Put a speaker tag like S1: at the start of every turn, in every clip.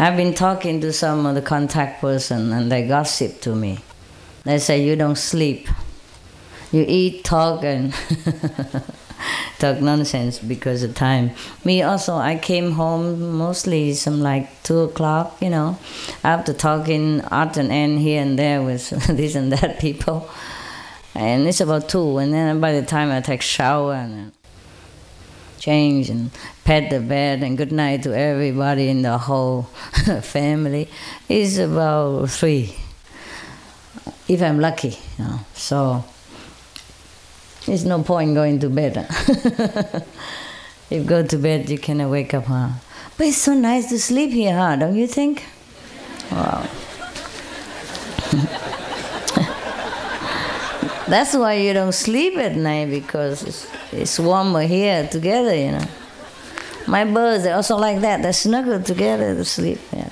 S1: I've been talking to some of the contact person and they gossip to me. They say you don't sleep. You eat, talk, and talk nonsense because of time. Me also, I came home mostly some like two o'clock, you know, after talking art and end here and there with this and that people. And it's about two, and then by the time I take shower and change and pet the bed and good night to everybody in the whole family, it's about three, if I'm lucky, you know. So there's no point going to bed. if you go to bed, you cannot wake up, huh? But it's so nice to sleep here, huh? Don't you think? Wow. That's why you don't sleep at night because it's, it's warmer here together, you know. My birds are also like that. They snuggle together to sleep. Yeah.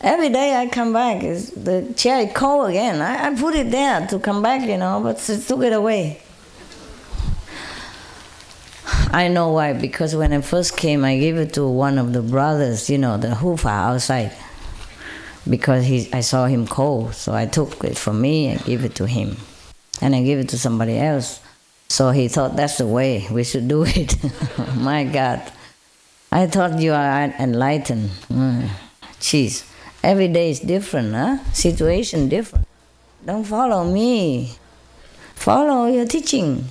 S1: Every day I come back, the chair is cold again. I, I put it there to come back, you know, but they took it away. I know why, because when I first came, I gave it to one of the brothers, you know, the hufa outside, because he, I saw him cold. So I took it from me and gave it to him. And I give it to somebody else. So he thought that's the way we should do it. My God. I thought you are enlightened. Mm. Jeez. Every day is different, huh? Situation different. Don't follow me. Follow your teaching,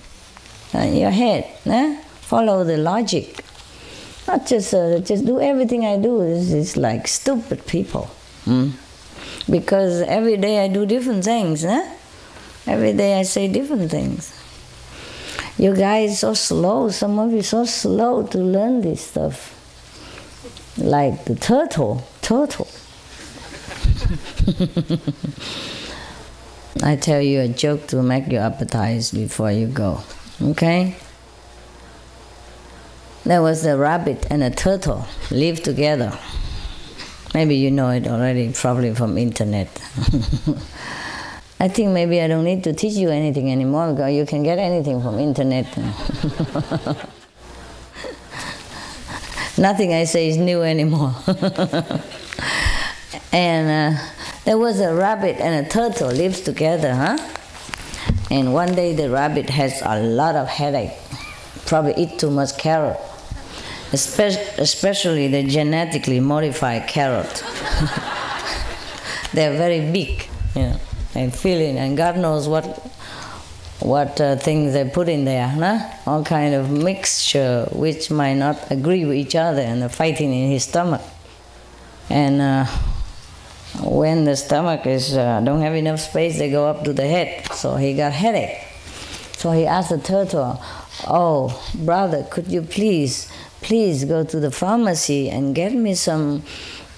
S1: uh, your head. Huh? follow the logic. Not just uh, just do everything I do. This is like stupid people. Hmm? Because every day I do different things. Huh? Every day I say different things. You guys so slow. Some of you so slow to learn this stuff. Like the turtle, turtle. I tell you a joke to make you appetize before you go. Okay? There was a rabbit and a turtle live together. Maybe you know it already, probably from internet. I think maybe I don't need to teach you anything anymore because you can get anything from internet. Nothing I say is new anymore. and uh, there was a rabbit and a turtle lives together, huh? And one day the rabbit has a lot of headache, probably eat too much carrot especially the genetically modified carrot. They're very big, you know, and filling, and God knows what what uh, things they put in there, huh? all kind of mixture which might not agree with each other, and fighting in his stomach. And uh, when the stomach is uh, don't have enough space, they go up to the head. So he got headache. So he asked the turtle, "Oh, brother, could you please please go to the pharmacy and get me some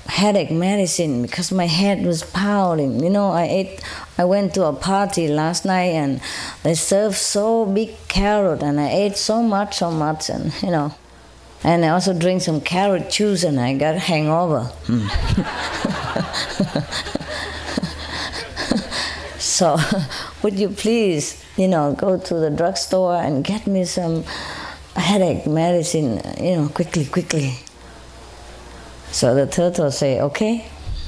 S1: headache medicine because my head was pounding. You know, I ate, I went to a party last night and they served so big carrot and I ate so much, so much, and you know, and I also drink some carrot juice and I got hangover. Hmm. so, would you please, you know, go to the drugstore and get me some headache medicine, you know, quickly, quickly. So the turtle say, okay.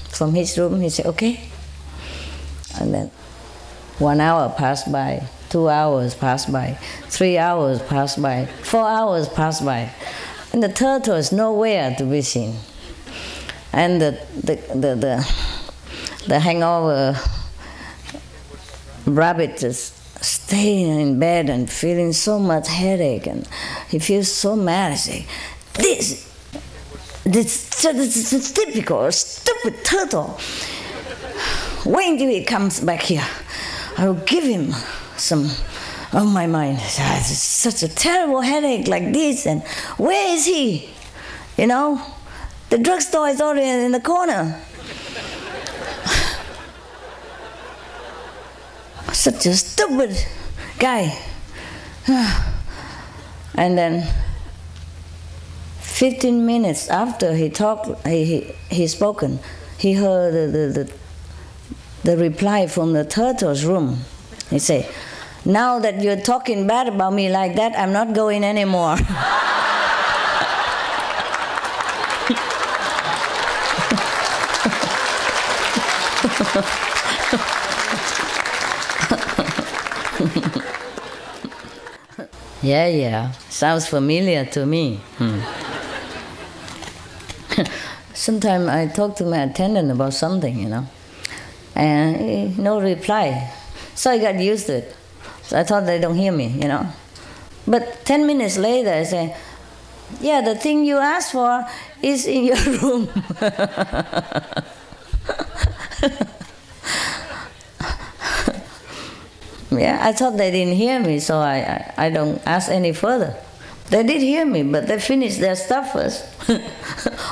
S1: From his room, he said, okay. And then one hour passed by, two hours passed by, three hours passed by, four hours passed by. And the turtle is nowhere to be seen. And the, the, the, the, the hangover rabbit just staying in bed and feeling so much headache and he feels so mad. I say, this, this, this is typical stupid turtle. When until he comes back here. I will give him some of my mind. It's such a terrible headache like this, and where is he? You know, the drugstore is already in the corner. Such a stupid guy. And then 15 minutes after he talked, he, he, he spoken, he heard the, the, the, the reply from the turtle's room. He said, now that you're talking bad about me like that, I'm not going anymore. yeah, yeah. Sounds familiar to me. Hmm. Sometimes I talk to my attendant about something, you know, and no reply. So I got used to it. So I thought they don't hear me, you know. But 10 minutes later, I say, Yeah, the thing you asked for is in your room. yeah, I thought they didn't hear me, so I, I, I don't ask any further. They did hear me, but they finished their stuff first.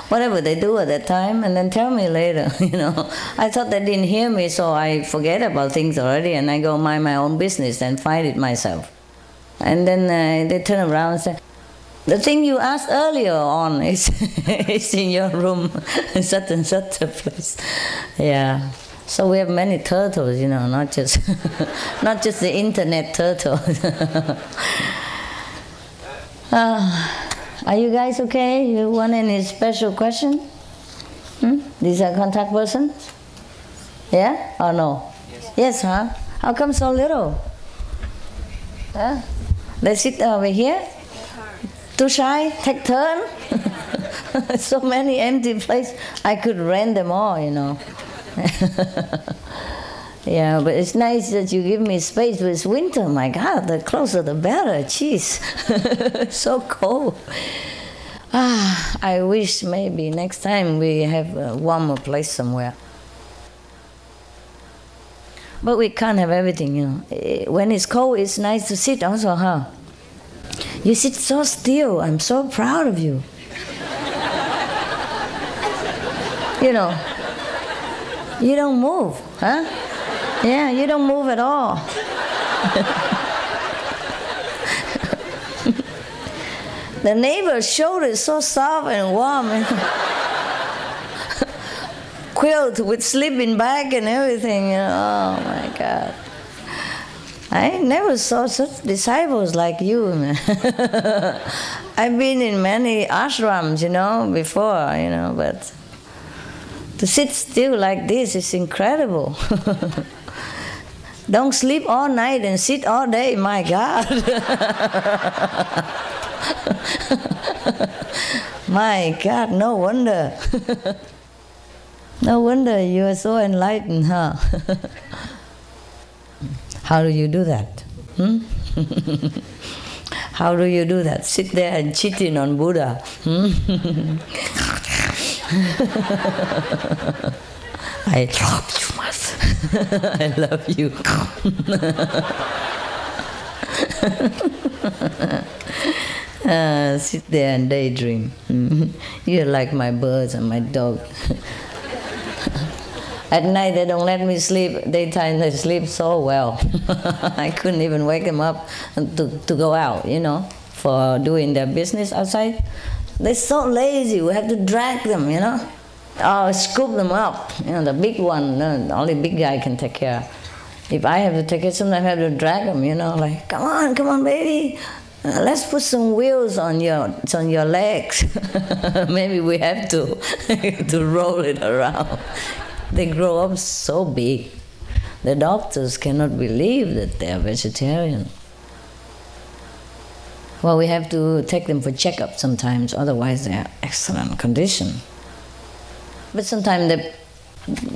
S1: Whatever they do at that time, and then tell me later, you know. I thought they didn't hear me, so I forget about things already, and I go mind my own business and find it myself. And then uh, they turn around and say, the thing you asked earlier on is, is in your room, in such and such a place. Yeah. So we have many turtles, you know, not just not just the internet turtle. uh, are you guys okay? You want any special question? Hmm? These are contact persons? Yeah or no? Yes, yes huh? How come so little? Huh? They sit over here? Too shy? Take turn? so many empty places. I could rent them all, you know. yeah, but it's nice that you give me space. But it's winter, my God, the closer the better. Jeez, so cold. Ah, I wish maybe next time we have a warmer place somewhere. But we can't have everything, you know. When it's cold, it's nice to sit also, huh? You sit so still. I'm so proud of you. you know, you don't move, huh? Yeah, you don't move at all. the neighbor's shoulder is so soft and warm. And quilt with sleeping bag and everything. You know? Oh my God. I never saw such disciples like you. I've been in many ashrams, you know, before, you know, but to sit still like this is incredible. Don't sleep all night and sit all day, my God. my God, no wonder. no wonder you are so enlightened, huh? How do you do that? Hmm? How do you do that? Sit there and cheating on Buddha. Hmm? I love you, Master. I love you. uh, sit there and daydream. You're like my birds and my dog. At night they don't let me sleep. Daytime they sleep so well. I couldn't even wake them up to, to go out, you know, for doing their business outside. They're so lazy. We have to drag them, you know, or scoop them up. You know, the big one, the only big guy can take care. If I have to take it, sometimes I have to drag them, you know, like, come on, come on, baby. Uh, let's put some wheels on your on your legs. Maybe we have to to roll it around. They grow up so big. The doctors cannot believe that they are vegetarian. Well, we have to take them for checkup sometimes, otherwise they are excellent condition. But sometimes they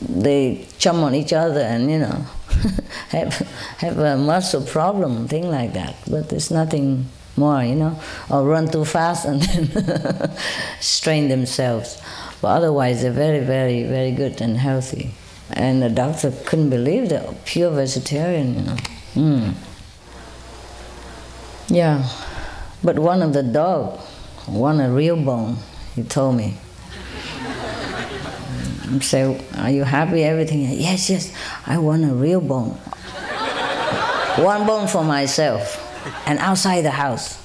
S1: they jump on each other and you know have have a muscle problem, thing like that. But there's nothing more, you know, or run too fast and then strain themselves. But otherwise, they're very, very, very good and healthy. And the doctor couldn't believe they're pure vegetarian, you know. Mm. Yeah. But one of the dog want a real bone, he told me. I say, are you happy, everything? Yes, yes, I want a real bone. one bone for myself and outside the house.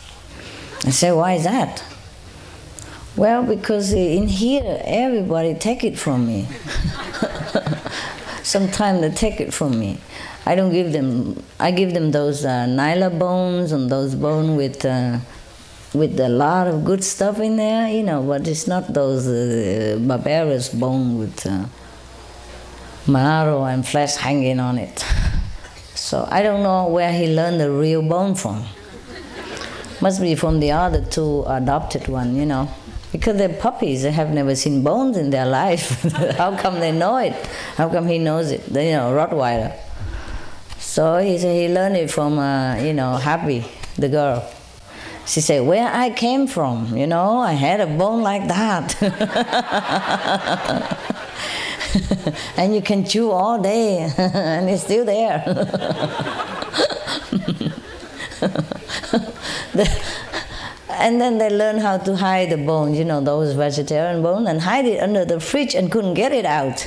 S1: I say, why is that? Well, because in here, everybody take it from me. Sometimes they take it from me. I don't give them, I give them those uh, Nylabones and those bones with, uh, with a lot of good stuff in there, you know, but it's not those uh, barbarous bone with, uh, marrow and flesh hanging on it. So I don't know where he learned the real bone from. Must be from the other two adopted one, you know. Because they're puppies, they have never seen bones in their life. How come they know it? How come he knows it? They, you know, Rottweiler. So he said he learned it from, uh, you know, Happy, the girl. She said, where I came from, you know, I had a bone like that. and you can chew all day, and it's still there. the, and then they learn how to hide the bone, you know, those vegetarian bones, and hide it under the fridge and couldn't get it out.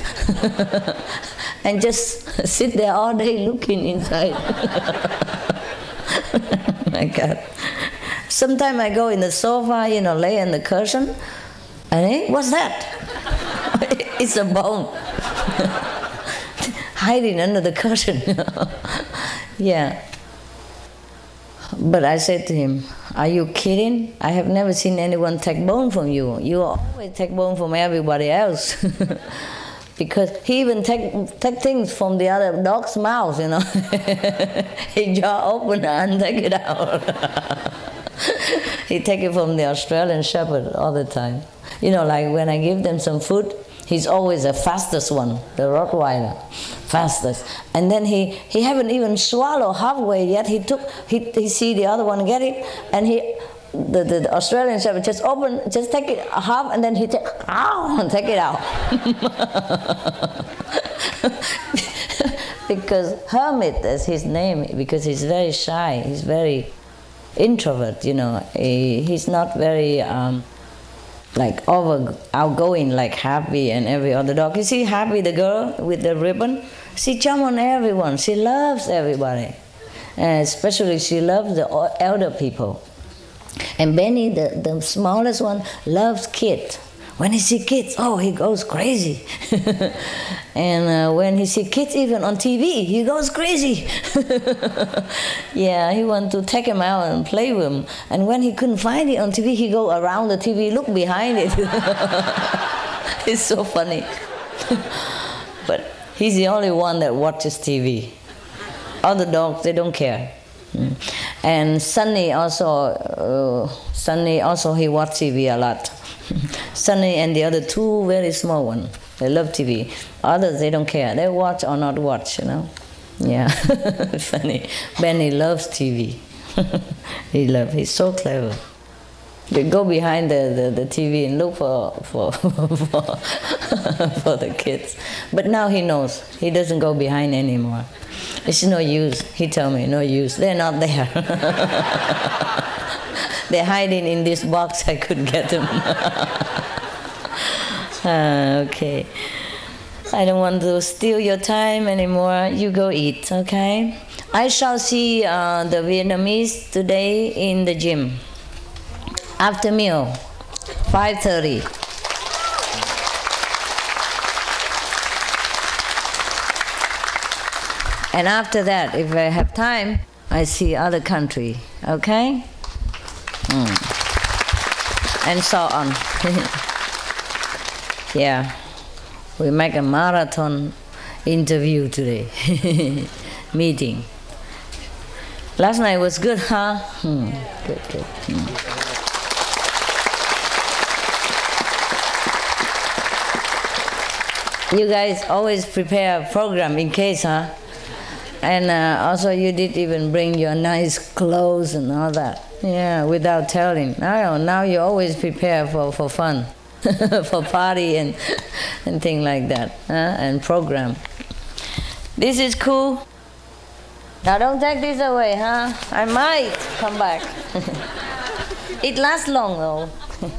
S1: and just sit there all day looking inside. My God. Sometimes I go in the sofa, you know, lay on the cushion, and hey, what's that? it's a bone. Hiding under the cushion. yeah. But I said to him, Are you kidding? I have never seen anyone take bone from you. You always take bone from everybody else. because he even take, take things from the other dog's mouth, you know. he jaw open and take it out. he take it from the Australian Shepherd all the time. You know, like when I give them some food, he's always the fastest one, the Rottweiler, fastest. And then he, he haven't even swallowed halfway yet. He took, he, he see the other one get it, and he, the, the, the Australian Shepherd just open, just take it half, and then he take, ow, and take it out. because Hermit is his name, because he's very shy, he's very introvert, you know. He, he's not very um, like over outgoing like Happy and every other dog. You see Happy, the girl with the ribbon? She jump on everyone. She loves everybody. And especially she loves the elder people. And Benny, the, the smallest one, loves kids. When he see kids, oh, he goes crazy. and uh, when he see kids even on TV, he goes crazy. yeah, he want to take him out and play with him. And when he couldn't find it on TV, he go around the TV, look behind it. it's so funny. but he's the only one that watches TV. Other dogs, they don't care. Mm. And Sunny also, uh, Sunny also he watch TV a lot. Sunny and the other two very small one. They love TV. Others they don't care. They watch or not watch, you know. Yeah, funny. Benny loves TV. he loves. He's so clever. They go behind the, the, the TV and look for for, for for the kids. But now he knows. He doesn't go behind anymore. It's no use. He tell me no use. They're not there. They're hiding in this box. I couldn't get them. uh, okay. I don't want to steal your time anymore. You go eat, okay? I shall see uh, the Vietnamese today in the gym. After meal, 5.30. And after that, if I have time, I see other country, okay? Mm. And so on. yeah, we make a marathon interview today, meeting. Last night was good, huh? Hmm. Good, good. Hmm. You guys always prepare a program in case, huh? And uh, also, you did even bring your nice clothes and all that. Yeah, without telling. Now, now you always prepare for, for fun, for party and, and thing like that, huh? and program. This is cool. Now don't take this away, huh? I might come back. it lasts long though.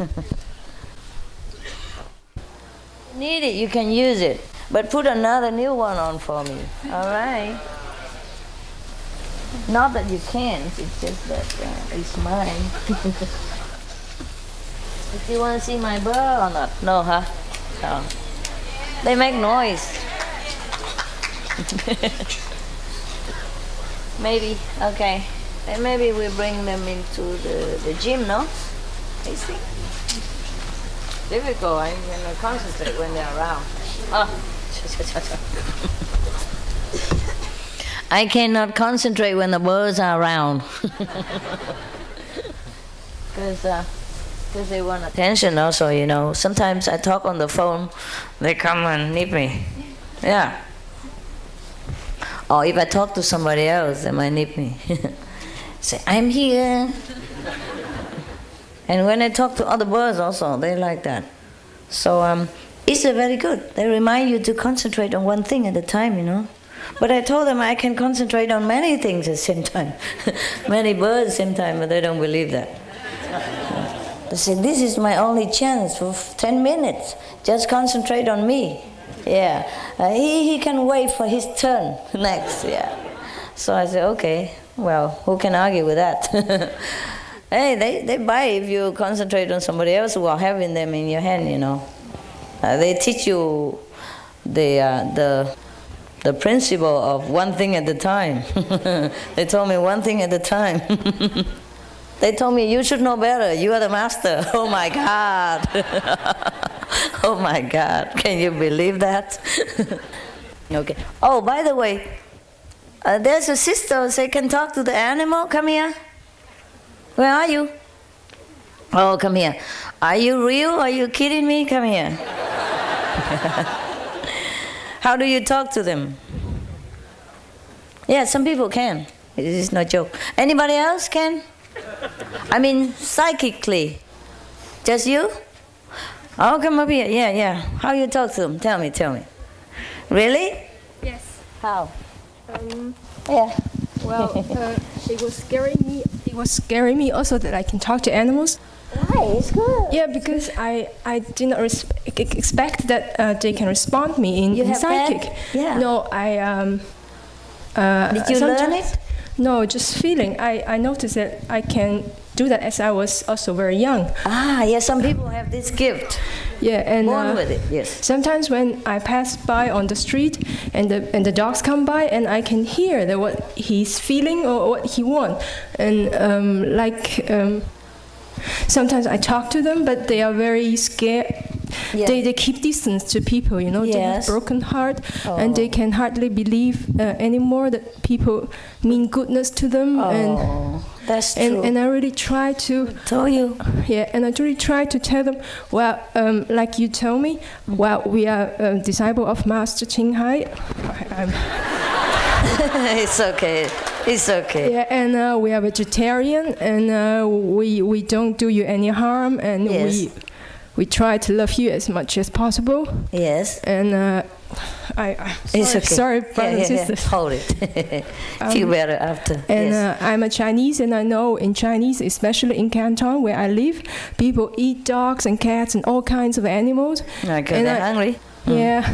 S1: Need it, you can use it. But put another new one on for me, all right? Not that you can't, it's just that uh, it's mine. if you want to see my bird or not? No, huh? No. They make noise. maybe, okay. And maybe we bring them into the, the gym, no? I see. Difficult, I'm to concentrate when they're around. Oh, I cannot concentrate when the birds are around. Because uh, they want attention also, you know. Sometimes I talk on the phone, they come and nip me. Yeah. Or if I talk to somebody else, they might nip me. Say, I'm here. and when I talk to other birds also, they like that. So um, it's very good. They remind you to concentrate on one thing at a time, you know. But I told them I can concentrate on many things at the same time, many birds at the same time, but they don't believe that. They said, This is my only chance for 10 minutes. Just concentrate on me. Yeah. Uh, he, he can wait for his turn next. Yeah. So I said, Okay, well, who can argue with that? hey, they, they buy if you concentrate on somebody else while having them in your hand, you know. Uh, they teach you the, uh, the the principle of one thing at a time. they told me one thing at a time. they told me, you should know better. You are the master. Oh my God. oh my God. Can you believe that? okay. Oh, by the way, uh, there's a sister say can talk to the animal. Come here. Where are you? Oh, come here. Are you real? Are you kidding me? Come here. How do you talk to them? Yeah, some people can. It is no joke. Anybody else can? I mean, psychically. Just you? Oh, come up here. Yeah, yeah. How you talk to them? Tell me, tell me. Really?
S2: Yes.
S1: How?
S2: Um,
S1: Yeah.
S2: well, uh, it was scaring me. It was scaring me also that I can talk to animals.
S1: It's good.
S2: Yeah, because I I did not res- e- expect that uh, they can respond me in,
S1: You
S2: in psychic.
S1: Yeah.
S2: No, I um. Uh,
S1: Did you learn it?
S2: No, just feeling. I I noticed that I can do that as I was also very young.
S1: Ah, yeah, some people have this gift.
S2: Yeah, and
S1: Born
S2: uh,
S1: with it, yes.
S2: Sometimes when I pass by on the street and the and the dogs come by and I can hear that what he's feeling or what he wants, and um, like um, sometimes I talk to them, but they are very scared.
S1: Yeah.
S2: They, they keep distance to people, you know. They have broken heart, and they
S1: Oh.
S2: can hardly believe uh, anymore that people mean goodness to them. And,
S1: Oh, that's true.
S2: and I really try to
S1: Told you.
S2: yeah, and I really try to tell them, well, um, like you told me, well, we are a disciple of Master Ching Hai. I-
S1: it's okay. It's okay.
S2: yeah, and uh, we are vegetarian, and uh, we we don't do you any harm, and
S1: Yes.
S2: we we try to love you as much as possible.
S1: Yes.
S2: And uh, I, I sorry,
S1: It's okay.
S2: sorry,
S1: Yeah,
S2: brothers
S1: yeah, yeah.
S2: sisters.
S1: Hold it. Feel
S2: Um,
S1: better after.
S2: And
S1: yes.
S2: uh, I'm a Chinese, and I know in Chinese, especially in Canton where I live, people eat dogs and cats and all kinds of animals.
S1: Because
S2: and
S1: they're
S2: I-
S1: hungry.
S2: Yeah.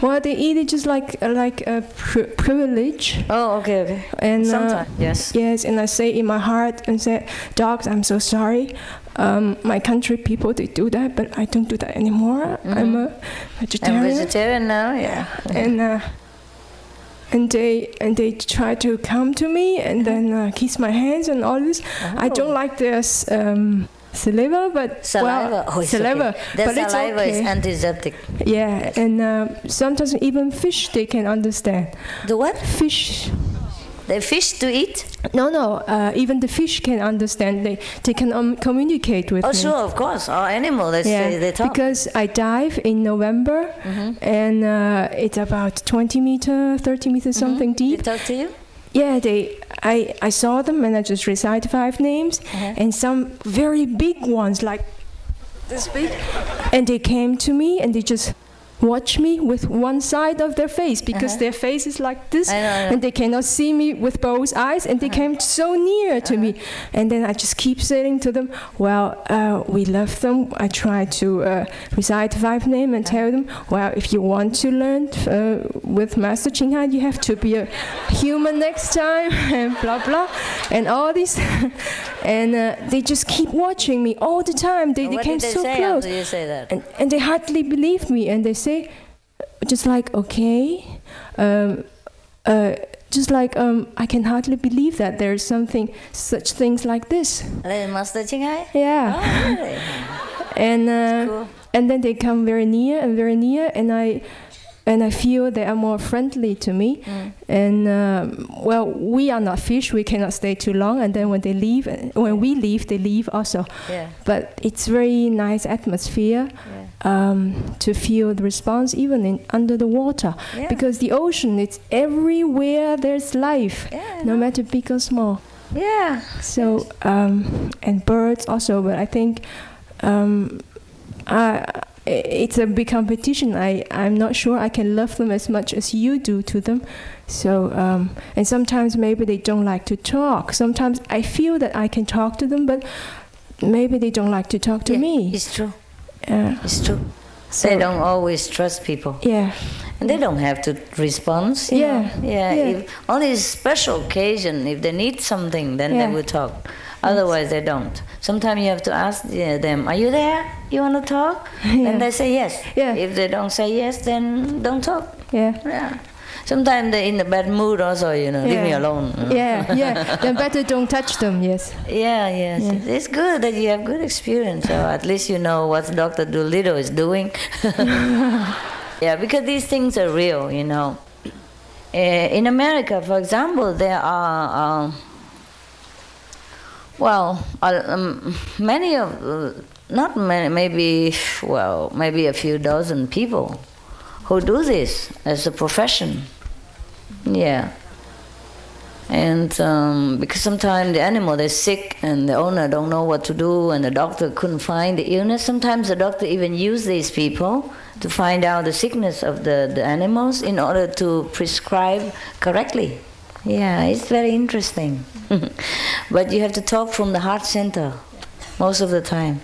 S2: Well, they eat it just like uh, like a pri- privilege,
S1: Oh, okay, okay.
S2: and uh,
S1: Sometimes, yes.
S2: yes, and I say in my heart and say, dogs, I'm so sorry. Um, my country people they do that, but I don't do that anymore. I'm a
S1: I'm
S2: vegetarian,
S1: vegetarian now, yeah.
S2: and uh, and they and they try to come to me and then uh, kiss my hands and all this. I don't
S1: Oh.
S2: like this. Um, Saliva, but
S1: Saliva.
S2: well,
S1: oh, it's
S2: saliva,
S1: Okay. The
S2: but it's
S1: saliva
S2: okay.
S1: is antiseptic.
S2: Yeah, and uh, sometimes even fish they can understand.
S1: The what?
S2: Fish.
S1: The fish to eat?
S2: No, no. Uh, even the fish can understand. They they can um, communicate with
S1: Oh,
S2: me.
S1: sure, of course. Or animal, they,
S2: Yeah,
S1: they
S2: because I dive in November,
S1: Mhm.
S2: and uh, it's about 20 meter, 30 meters, something
S1: They
S2: deep.
S1: talk to you?
S2: Yeah, they. I I saw them, and I just recited five names,
S1: Uh-huh.
S2: and some very big ones like this big, and they came to me, and they just watch me with one side of their face because
S1: Uh-huh.
S2: their face is like this
S1: I know, I know.
S2: and they cannot see me with both eyes and they
S1: Uh-huh.
S2: came so near to me and then i just keep saying to them well uh, we love them i try to uh, recite five name and tell them well if you want to learn uh, with master ching hai you have to be a human next time and blah blah and all this and uh, they just keep watching me all the time they, they came
S1: they
S2: so close
S1: after you say that?
S2: and, and they hardly believe me and they say just like okay um, uh, just like um, i can hardly believe that there's something such things like this
S1: Like Master Ching Hai?
S2: yeah
S1: Oh, really?
S2: and uh,
S1: Cool.
S2: and then they come very near and very near and i and I feel they are more friendly to me.
S1: Mm.
S2: And um, well, we are not fish; we cannot stay too long. And then when they leave, when we leave, they leave also.
S1: Yeah.
S2: But it's very nice atmosphere
S1: Yeah.
S2: Um, to feel the response even in under the water
S1: Yeah.
S2: because the ocean it's everywhere there's life
S1: Yeah.
S2: no matter big or small
S1: Yeah.
S2: so um, and birds also but i think um, I, it's a big competition i i'm not sure i can love them as much as you do to them so um, and sometimes maybe they don't like to talk sometimes i feel that i can talk to them but maybe they don't like to talk to
S1: Yeah,
S2: me
S1: It's true.
S2: Uh,
S1: It's true.
S2: so
S1: they don't always trust people.
S2: yeah
S1: And they don't have to respond.
S2: Yeah.
S1: Yeah.
S2: yeah.
S1: If, only a special occasion, if they need something, then
S2: Yeah.
S1: they will talk. Otherwise, they don't. Sometimes you have to ask them, Are you there? You want to talk?
S2: Yeah.
S1: Then they say yes.
S2: Yeah.
S1: If they don't say yes, then don't talk.
S2: yeah
S1: Yeah. Sometimes they're in a bad mood also, you know, leave me alone. you know.
S2: yeah yeah then better don't touch them yes
S1: Yeah, yes.
S2: Yeah.
S1: It's good that you have good experience. So at least you know what Dr. Dolittle is doing. yeah, because these things are real, you know. Uh, in America, for example, there are, uh, well, uh, um, many of, uh, not many, maybe, well, maybe a few dozen people who do this as a profession. Yeah. And um, because sometimes the animal they're sick and the owner don't know what to do and the doctor couldn't find the illness, sometimes the doctor even use these people to find out the sickness of the, the animals in order to prescribe correctly. Yeah, it's very interesting. but you have to talk from the heart center most of the time.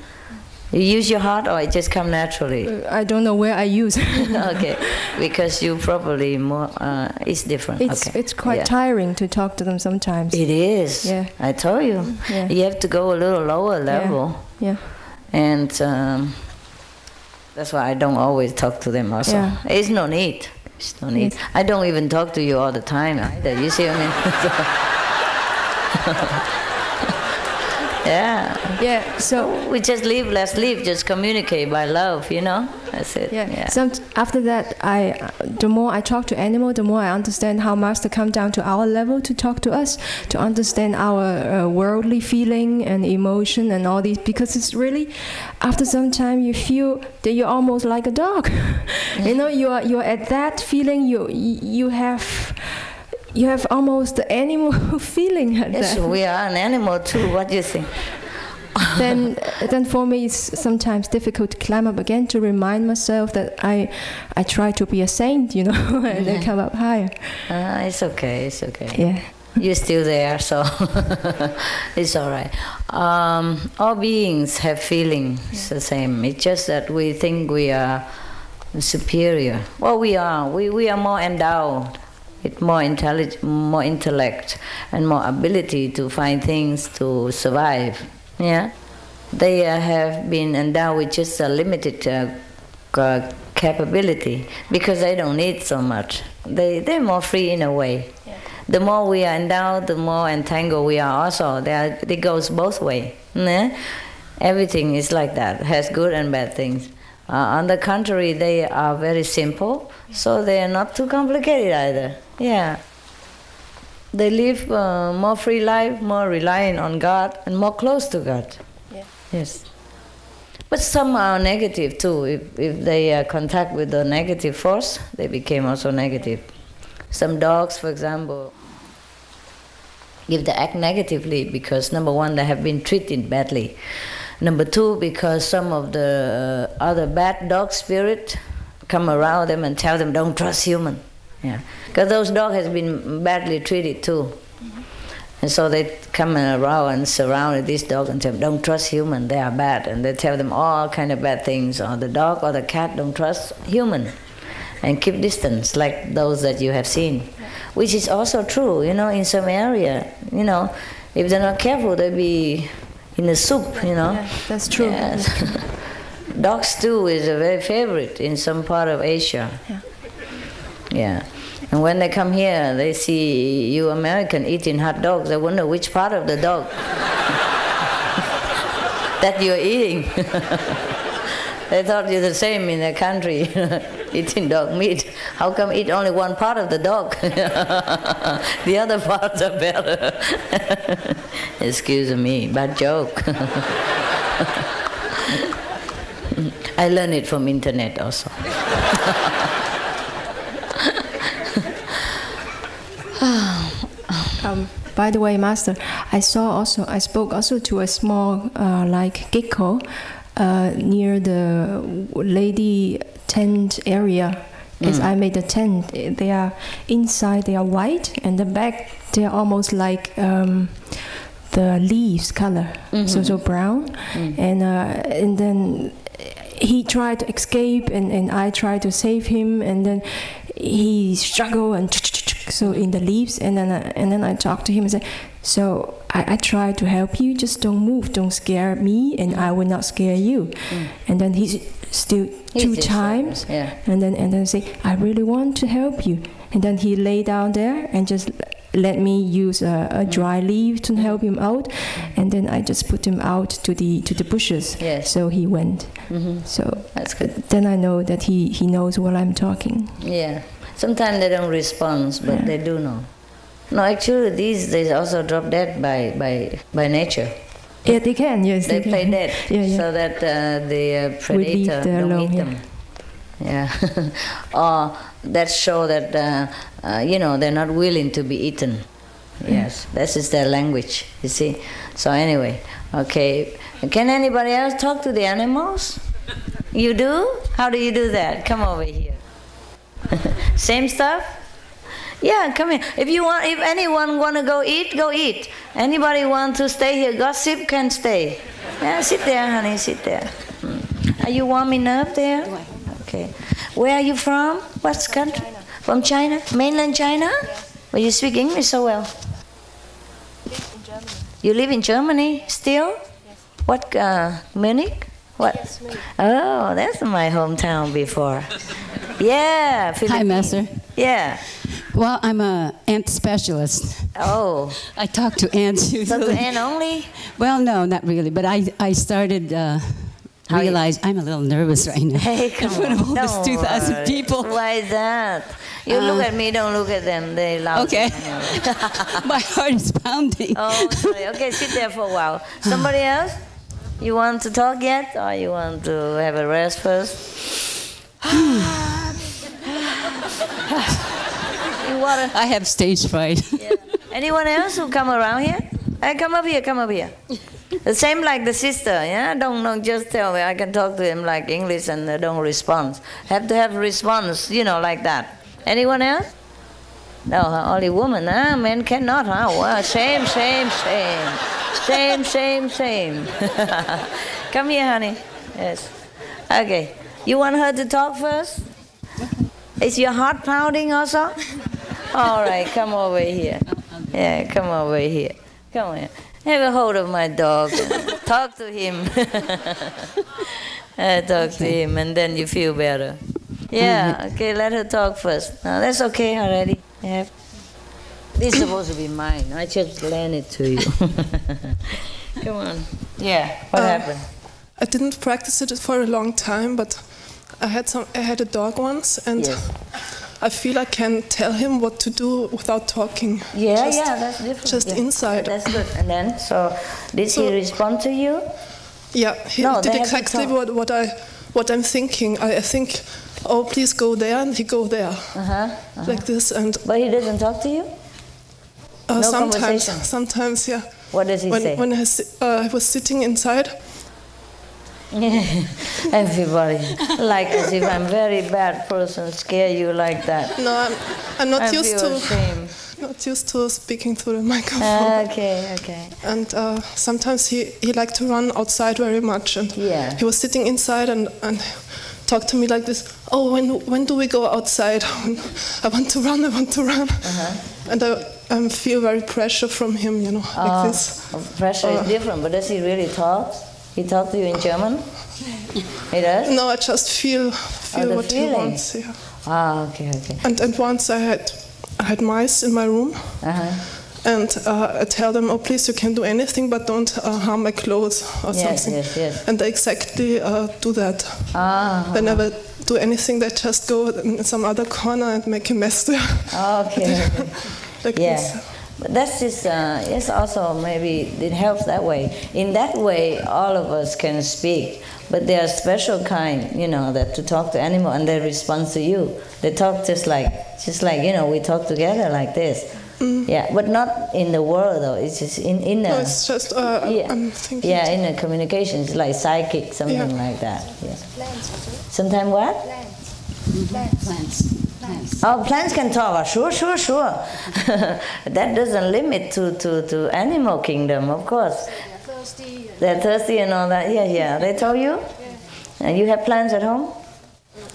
S1: You use your heart or it just come naturally?
S2: i don't know where i use
S1: okay, because you probably more, uh, it's different.
S2: it's
S1: okay.
S2: it's quite
S1: Yeah.
S2: tiring to talk to them sometimes
S1: It is.
S2: Yeah.
S1: I told you.
S2: Yeah.
S1: You have to go a little lower level.
S2: yeah yeah.
S1: And um, that's why I don't always talk to them also.
S2: Yeah.
S1: It's no need. It's no need. I don't even talk to you all the time either. You see what I mean? yeah.
S2: yeah so
S1: We just live, let's live, just communicate by love, you know? That's it.
S2: yeah, Some, after that i the more i talk to animal the more i understand how master come down to our level to talk to us to understand our uh, worldly feeling and emotion and all these because it's really after some time you feel that you're almost like a dog you know you are you're at that feeling you you have you have almost the animal feeling at
S1: Yes,
S2: that
S1: we are an animal too. What do you think?
S2: then then for me it's sometimes difficult to climb up again to remind myself that I I try to be a saint, you know, and then come up higher.
S1: Uh, it's okay, it's okay.
S2: Yeah.
S1: You're still there, so it's all right. Um, all beings have feelings the same. It's just that we think we are superior. Well, we are. We, we are more endowed with more intelligence, more intellect, and more ability to find things to survive. Yeah, they uh, have been endowed with just a limited uh, ca- capability because they don't need so much. They they're more free in a way. The more we are endowed, the more entangled we are. Also, they are, it goes both way. né? Everything is like that. Has good and bad things. Uh, on the contrary, they are very simple, so they are not too complicated either. Yeah. They live uh, more free life, more relying on God, and more close to God.
S2: Yeah.
S1: Yes. But some are negative too. If, if they uh, contact with the negative force, they became also negative. Some dogs, for example, if they act negatively because number one, they have been treated badly. Number two, because some of the uh, other bad dog spirit come around them and tell them don't trust human. Yeah, because those dog has been badly treated too. Mm-hmm. And so they come around and surround this dog and tell them, don't trust human, they are bad. And they tell them all kind of bad things. Or the dog or the cat don't trust human. And keep distance, like those that you have seen. Which is also true, you know, in some area. You know, if they're not careful, they'll be in the soup, you know.
S2: Yeah, that's true.
S1: Yes. Dog stew is a very favorite in some part of Asia.
S2: Yeah.
S1: Yeah. And when they come here, they see you American eating hot dogs. They wonder which part of the dog that you're eating. they thought you're the same in their country. eating dog meat. How come eat only one part of the dog? the other parts are better. Excuse me, bad joke. I learned it from internet also.
S2: Um, by the way, Master, I saw also, I spoke also to a small, uh, like gecko uh, near the lady tent area. Because I made a tent. They are inside, they are white, and the back, they are almost like um, the leaves color, so so brown. And uh, and then he tried to escape, and, and I tried to save him, and then he struggled and so in the leaves, and then I, and then I talked to him and said, so I, I try to help you, just don't move, don't scare me, and I will not scare you. Mm. And then he's still
S1: He's
S2: two times,
S1: yeah.
S2: and then and then say, I really want to help you, and then he lay down there and just let me use a, a mm. dry leaf to help him out, mm. and then I just put him out to the to the bushes.
S1: Yes.
S2: So he went.
S1: mm-hmm.
S2: So
S1: That's good.
S2: then I know that he he knows what I'm talking.
S1: Yeah. Sometimes they don't respond, but they do know. No, actually, these they also drop dead by by by nature.
S2: Yeah, they can. Yes,
S1: They
S2: can.
S1: play dead
S2: Yeah, yeah.
S1: so that uh, the uh, predator don't
S2: alone,
S1: eat them. Yeah. or that show that uh, uh, you know they're not willing to be eaten. Yes, this is their language. You see. So anyway, okay. Can anybody else talk to the animals? You do? How do you do that? Come over here. Same stuff? Yeah, come here. If you want, if anyone want to go eat, go eat. Anybody want to stay here, gossip can stay. Yeah, sit there, honey, sit there. Hmm. Are you warm enough there? Okay. Where are you from? What country? From China? Mainland China? Yeah. Well, you speak English so well. Live You live in Germany still? Yes. What, uh, Munich? What? Oh, that's my hometown before. Yeah,
S3: Hi,
S1: Philippines.
S3: Master.
S1: Yeah.
S3: Well, I'm a ant specialist.
S1: Oh,
S3: I talk to ants
S1: so
S3: usually.
S1: to Anne only?
S3: Well, no, not really. But I, I started uh,
S1: How you-
S3: realize I'm a little nervous right now.
S1: Hey, come
S3: in front of
S1: on.
S3: all this
S1: Don't
S3: 2,000
S1: worry.
S3: people.
S1: Why is that? You
S3: Uh,
S1: look at me, don't look at them. They loud.
S3: Okay. My heart is pounding.
S1: oh, sorry. Okay, sit there for a while. Somebody else? You want to talk yet, or you want to have a rest first?
S3: I have stage fright.
S1: Yeah. Anyone else who come around here? Hey, come up here, come up here. The same like the sister, yeah? Don't, don't just tell me I can talk to him like English and they don't respond. Have to have response, you know, like that. Anyone else? No, only woman, huh? Men cannot, huh? Well, Same, same, same. Same, same, shame. come here, honey. Yes. Okay. You want her to talk first? Is your heart pounding also? All right, come over here. Yeah, come over here. Come here. Have a hold of my dog. talk to him. Uh, talk to him, and then you feel better. Yeah, okay, let her talk first. No, that's okay already. Yeah. This is supposed to be mine. I just lend it to you. come on. Yeah, what
S4: Uh,
S1: happened?
S4: I didn't practice it for a long time, but I had some. I had a dog once, and
S1: Yes.
S4: I feel I can tell him what to do without talking.
S1: Yeah,
S4: Just-
S1: yeah, that's different.
S4: just
S1: yeah.
S4: inside.
S1: That's good. And then, so did he respond to you?
S4: Yeah, he
S1: No,
S4: did exactly what, what I what I'm thinking. I, I think, oh, please go there, and he go there,
S1: Uh huh.
S4: like this, and
S1: But he doesn't talk to you?
S4: uh,
S1: No
S4: sometimes, sometimes, yeah.
S1: What does he
S4: when
S1: say?
S4: when I, uh, I was sitting inside,
S1: Everybody, like as if I'm very bad person, scare you like that.
S4: no, I'm, I'm not
S1: I
S4: used to
S1: ashamed.
S4: not used to speaking through the microphone.
S1: Okay, okay.
S4: and uh, sometimes he, he liked to run outside very much and
S1: Yeah.
S4: he was sitting inside and, and talked to me like this oh when, when do we go outside i want to run i want to run
S1: Uh-huh.
S4: and i um, feel very pressure from him you know like
S1: Oh,
S4: this
S1: pressure is
S4: Uh.
S1: different, but does he really talk? He talk to you in German? He does?
S4: no i just feel feel
S1: the
S4: what
S1: feeling.
S4: he wants yeah.
S1: Ah, okay, okay.
S4: and, and once i had i had mice in my room
S1: Uh-huh.
S4: And uh, I tell them, oh, please, you can do anything, but don't uh, harm my clothes or
S1: Yes,
S4: something.
S1: yes, yes.
S4: And they exactly uh, do that.
S1: Ah,
S4: They never do anything. They just go in some other corner and make a mess there.
S1: Okay.
S4: like
S1: yeah.
S4: this.
S1: But that's just, uh, yes, also maybe it helps that way. In that way, all of us can speak, but they are special kind, you know, that to talk to animal and they respond to you. They talk just like, just like, you know, we talk together like this. Yeah, but not in the world though. It's just in in
S4: No, it's just uh,
S1: yeah,
S4: I'm thinking.
S1: yeah, in a communication, it's like psychic, something
S4: Yeah.
S1: like that. Yeah. Sometimes what?
S3: Plants. Plants. Plants.
S1: Oh, plants can talk. Oh, sure, sure, sure. that doesn't limit to, to, to animal kingdom, of course. They're thirsty and all that. Yeah, yeah. They told you? Yeah. And you have plants at home?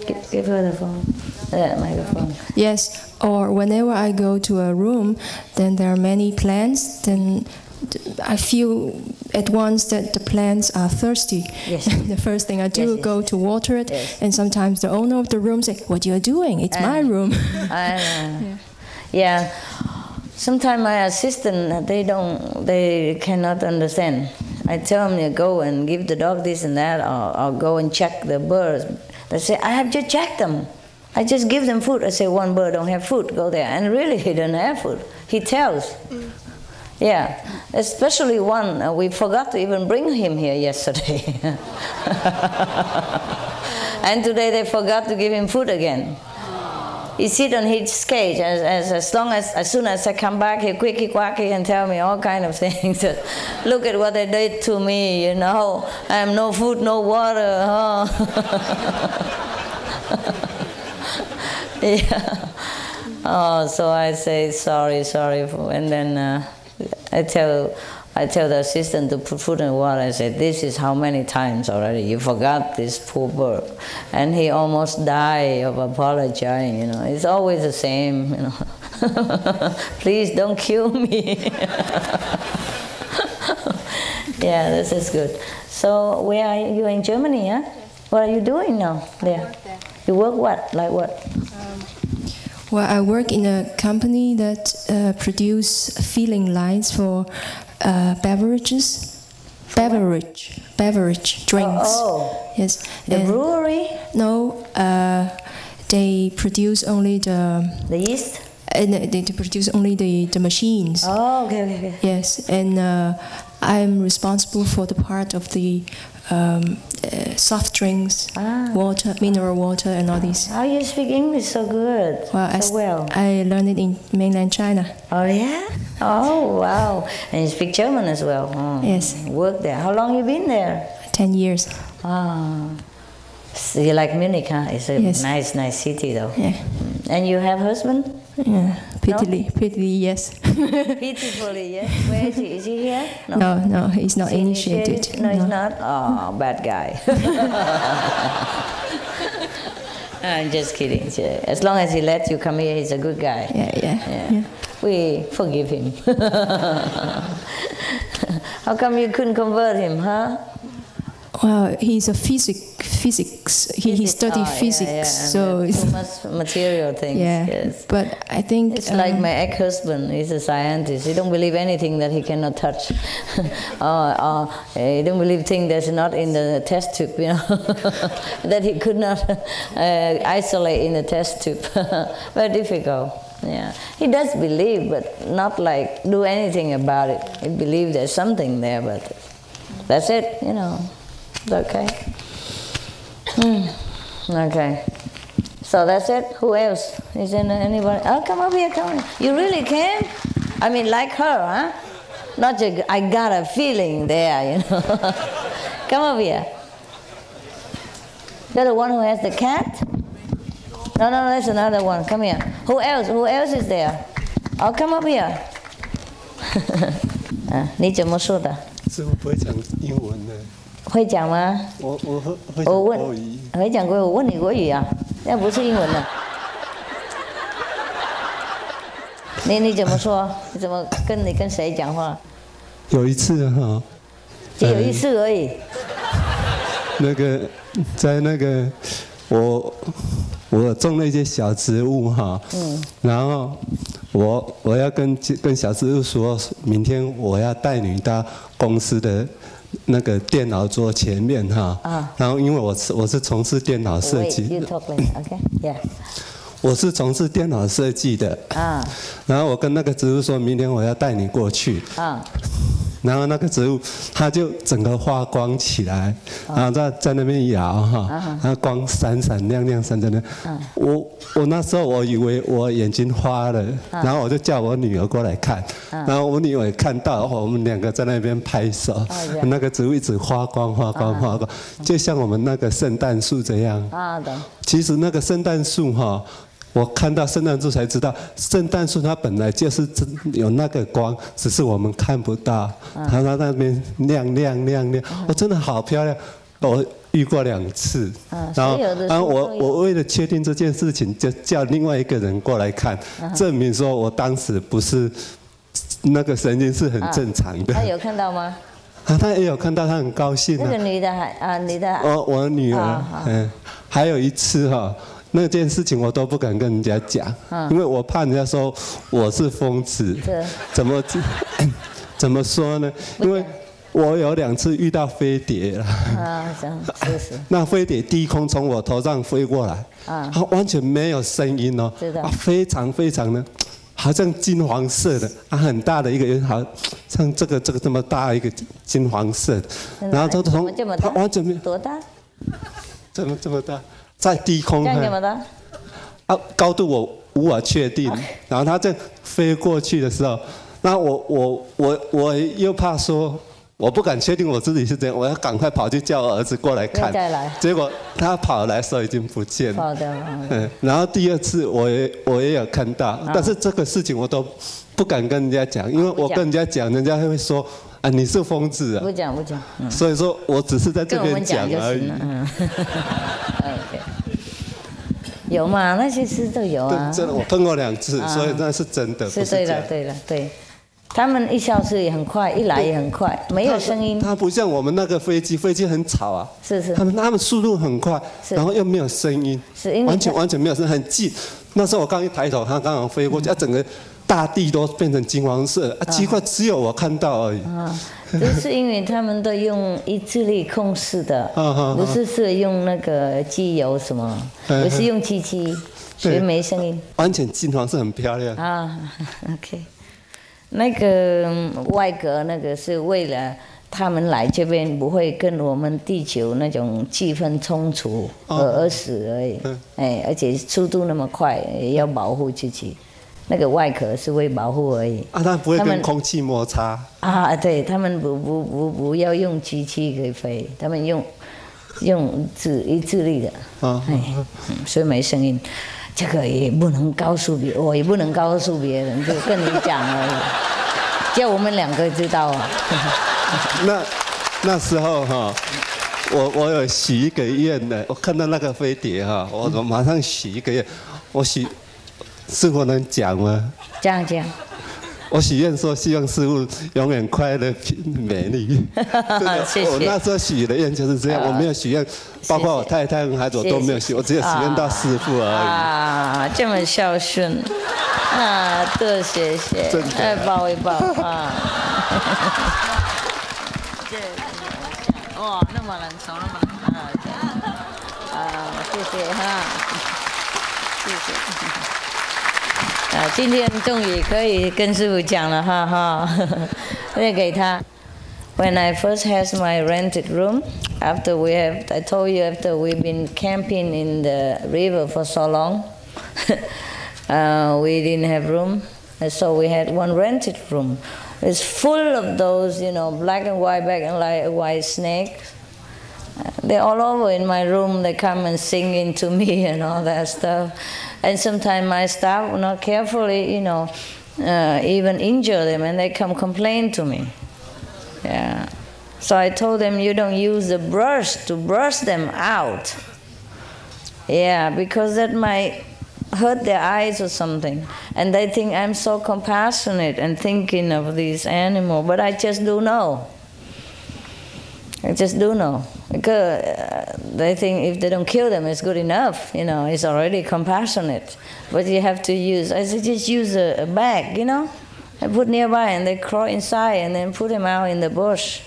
S1: Give, give her the phone. That microphone.
S2: Yes, or whenever I go to a room, then there are many plants, then I feel at once that the plants are thirsty.
S1: Yes.
S2: the first thing I do
S1: Yes, yes.
S2: go to water it,
S1: Yes.
S2: and sometimes the owner of the room say, "What you are doing? It's my
S1: Uh,
S2: room."
S1: I know. Yeah. Sometimes my assistant, they don't, they cannot understand. I tell them to go and give the dog this and that, or, or go and check the birds. They say, I have just checked them. I just give them food. I say, one bird don't have food, go there. And really, he don't have food. He tells. Yeah, especially one, uh, we forgot to even bring him here yesterday. and today they forgot to give him food again. He sit on his cage as, as, as long as as soon as I come back he quicky quacky and tell me all kind of things. Look at what they did to me, you know. I have no food, no water. Huh? yeah. Oh, so I say sorry, sorry, and then uh, I tell I tell the assistant to put food and water. I said, "This is how many times already you forgot this poor bird," and he almost died of apologizing. You know, it's always the same. You know, please don't kill me. yeah, this is good. So, where are you? You in Germany? Yeah. What are you doing now? There. You work what? Like what?
S2: Well, I work in a company that uh, produce filling lines for uh, beverages, beverage, beverage drinks.
S1: Oh,
S2: Yes.
S1: the
S2: and-
S1: brewery,
S2: No, uh, they produce only the
S1: the yeast.
S2: and they they produce only the, the machines.
S1: Oh, okay, okay, okay.
S2: Yes, and uh, I'm responsible for the part of the um, uh, soft drinks,
S1: Ah.
S2: water, mineral water, and all these.
S1: How you speak English so good?
S2: Well, I,
S1: so
S2: s-
S1: well.
S2: I learned it in mainland China.
S1: Oh yeah. Oh wow. And you speak German as well. Oh.
S2: Yes.
S1: Work there. How long you been there?
S2: Ten years.
S1: Ah. So you like Munich, huh? It's a
S2: Yes.
S1: nice, nice city though.
S2: Yeah,
S1: And you have husband?
S2: Yeah. Pitifully, pitifully, yes.
S1: pitifully, yes. Where is he? Is he here?
S2: no, no, he's not
S1: he
S2: initiated.
S1: No, he's not. Oh, bad guy. I'm just kidding. As long as he lets you come here, he's a good guy.
S2: Yeah, yeah,
S1: Yeah.
S2: yeah.
S1: We forgive him. How come you couldn't convert him, huh?
S2: Well, he's a physic, physics. He, he studied
S1: Oh,
S2: physics,
S1: yeah, and
S2: so it's-
S1: too much material things.
S2: yeah.
S1: Yes.
S2: But I think
S1: It's like
S2: um,
S1: my ex-husband. He's a scientist. He don't believe anything that he cannot touch. or, or he don't believe things that's not in the test tube. You know that he could not uh, isolate in the test tube. Very difficult. Yeah, he does believe, but not like do anything about it. He believes there's something there, but that's it. You know, it's okay. Hmm. Okay. So that's it. Who else? Is there anybody? Oh, come over here, come on. You really came? I mean, like her, huh? Not just, I got a feeling there, you know. come over here. You're the one who has the cat? No, no, that's another one. Come here. Who else? Who else is there? Oh, come up here. 啊，你怎么说的？
S5: 师傅不会讲英文的，
S1: 会讲吗？
S5: 我我会会讲
S1: 我问
S5: 国语，，
S1: 会讲国语，我问你国语啊，那不是英文的。你你怎么说？你怎么跟你跟谁讲话？
S5: 有一次哈，
S1: 就有一次而已。
S5: 那个在那个我我种了一些小植物哈，嗯，然后我我要跟跟小植物说，明天我要带你到公司的那个电脑桌前面哈，
S1: 啊
S5: 然后因为我是我是从事电脑设
S1: Wait,
S5: 计
S1: later, okay? Yeah.
S5: 我是从事电脑设计的，
S1: 啊
S5: 然后我跟那个植物说明天我要带你过去，
S1: 啊
S5: 然后那个植物它就整个发光起来，然后在在那边摇哈，然后光闪闪亮亮闪闪亮。我我那时候我以为我眼睛花了，然后我就叫我女儿过来看，然后我女儿也看到，哦我们两个在那边拍手，那个植物一直发光发光发光，就像我们那个圣诞树这样。
S1: 啊，懂。
S5: 其实那个圣诞树哈，我看到圣诞树才知道，圣诞树它本来就是真有那个光，只是我们看不到。它它那边亮亮亮亮，哦，真的好漂亮。我遇过两次
S1: 嗯，
S5: 然后然后我我为了确定这件事情，就叫另外一个人过来看，证明说我当时不是那个神经是很正常的。
S1: 他有看到吗？
S5: 啊，他也有看到，他很高兴啊
S1: 那个。女的还啊，女的
S5: 我我女儿嗯，还有一次哈、那件事情我都不敢跟人家讲，因为我怕人家说我是疯子
S1: 是。
S5: 怎么 怎么说呢？因为我有两次遇到飞碟了。
S1: 啊，这样是是。
S5: 那飞碟低空从我头上飞过来，
S1: 啊
S5: 它完全没有声音哦，啊，非常非常的，好像金黄色的，啊，很大的一个，好像这个这个这么大一个金黄色的，然后它从它完全没有
S1: 多大？
S5: 这么这么大，在低空看
S1: 这样这么的？
S5: 啊，高度我无法确定，然后它这样飞过去的时候，那我我我我又怕说。我不敢确定我自己是这样，我要赶快跑去叫我儿子过来看。
S1: 再来
S5: 结果他跑来的时候已经不见了。
S1: 好的。嗯
S5: 嗯，然后第二次我也我也有看到，但是这个事情我都不敢跟人家讲，因为我跟人家讲，人家会说啊你是疯子啊
S1: 不，讲不讲，嗯，
S5: 所以说我只是在这边
S1: 讲
S5: 而已。
S1: 有嘛？那些事都有啊，。
S5: 真的我碰过两次，
S1: 啊
S5: 所以那是真的，不
S1: 是对
S5: 假
S1: 了，对了，对。他们一消失也很快，一来也很快，没有声音。
S5: 它不像我们那个飞机，飞机很吵啊。
S1: 是是
S5: 他们他们速度很快，然后又没有声音，
S1: 是因为
S5: 完全完全没有声音，很近。那时候我刚一抬头，它刚好飞过去，啊，整个大地都变成金黄色，啊，奇怪，只有我看到而已。
S1: 啊，这是因为他们都用意志力控制的，不是是用那个机油什么，
S5: 嗯
S1: 不是用机器，所以没声音
S5: 安全金黄是，很漂亮。
S1: 啊。OK，那个嗯外格那个是为了他们来这边不会跟我们地球那种气氛冲突而
S5: 哦
S1: 而死而已
S5: 嗯，
S1: 哎，而且速度那么快，也要保护自己。那个外壳是为保护而已。
S5: 啊，它不会跟空气摩擦。
S1: 啊，对他们不不不不要用机器可以飞，他们用用自意志力的，
S5: 啊
S1: 哎，嗯所以没声音。这个也不能告诉别，我也不能告诉别人，就跟你讲而已，叫我们两个知道啊。
S5: 那那时候哈，我我有许一个愿的，我看到那个飞碟哈，我我马上许一个愿，我许师傅能讲吗？
S1: 这样这样，
S5: 我许愿说，希望师傅永远快乐、美丽。真的
S1: 谢谢。
S5: 我那时候许的愿就是这样，
S1: 啊
S5: 我没有许愿，包括我太太跟孩子我都没有许，我只有许愿到师傅而已。
S1: 啊，这么孝顺，啊，多谢谢。
S5: 真的，
S1: 哎，抱一抱啊。这哇，那么冷手，那么冷啊，这样啊，谢谢哈，谢谢。啊，今天终于可以跟师傅讲了哈哈，那给他。When I first had my rented room, after we have, I told you after we've been camping in the river for so long, uh, we didn't have room, and so we had one rented room. It's full of those, you know, black and white, black and li- white snakes. Uh, They're all over in my room. They come and singing to me and all that stuff. And sometimes my staff, not carefully, you know, uh, even injure them, and they come complain to me. Yeah. So I told them you don't use the brush to brush them out. Yeah, because that might hurt their eyes or something. And they think I'm so compassionate and thinking of these animals, but I just do know. I just do know. Because uh, they think if they don't kill them, it's good enough. You know, it's already compassionate. But you have to use, I said, just use a, a bag, you know? I put nearby and they crawl inside and then put them out in the bush.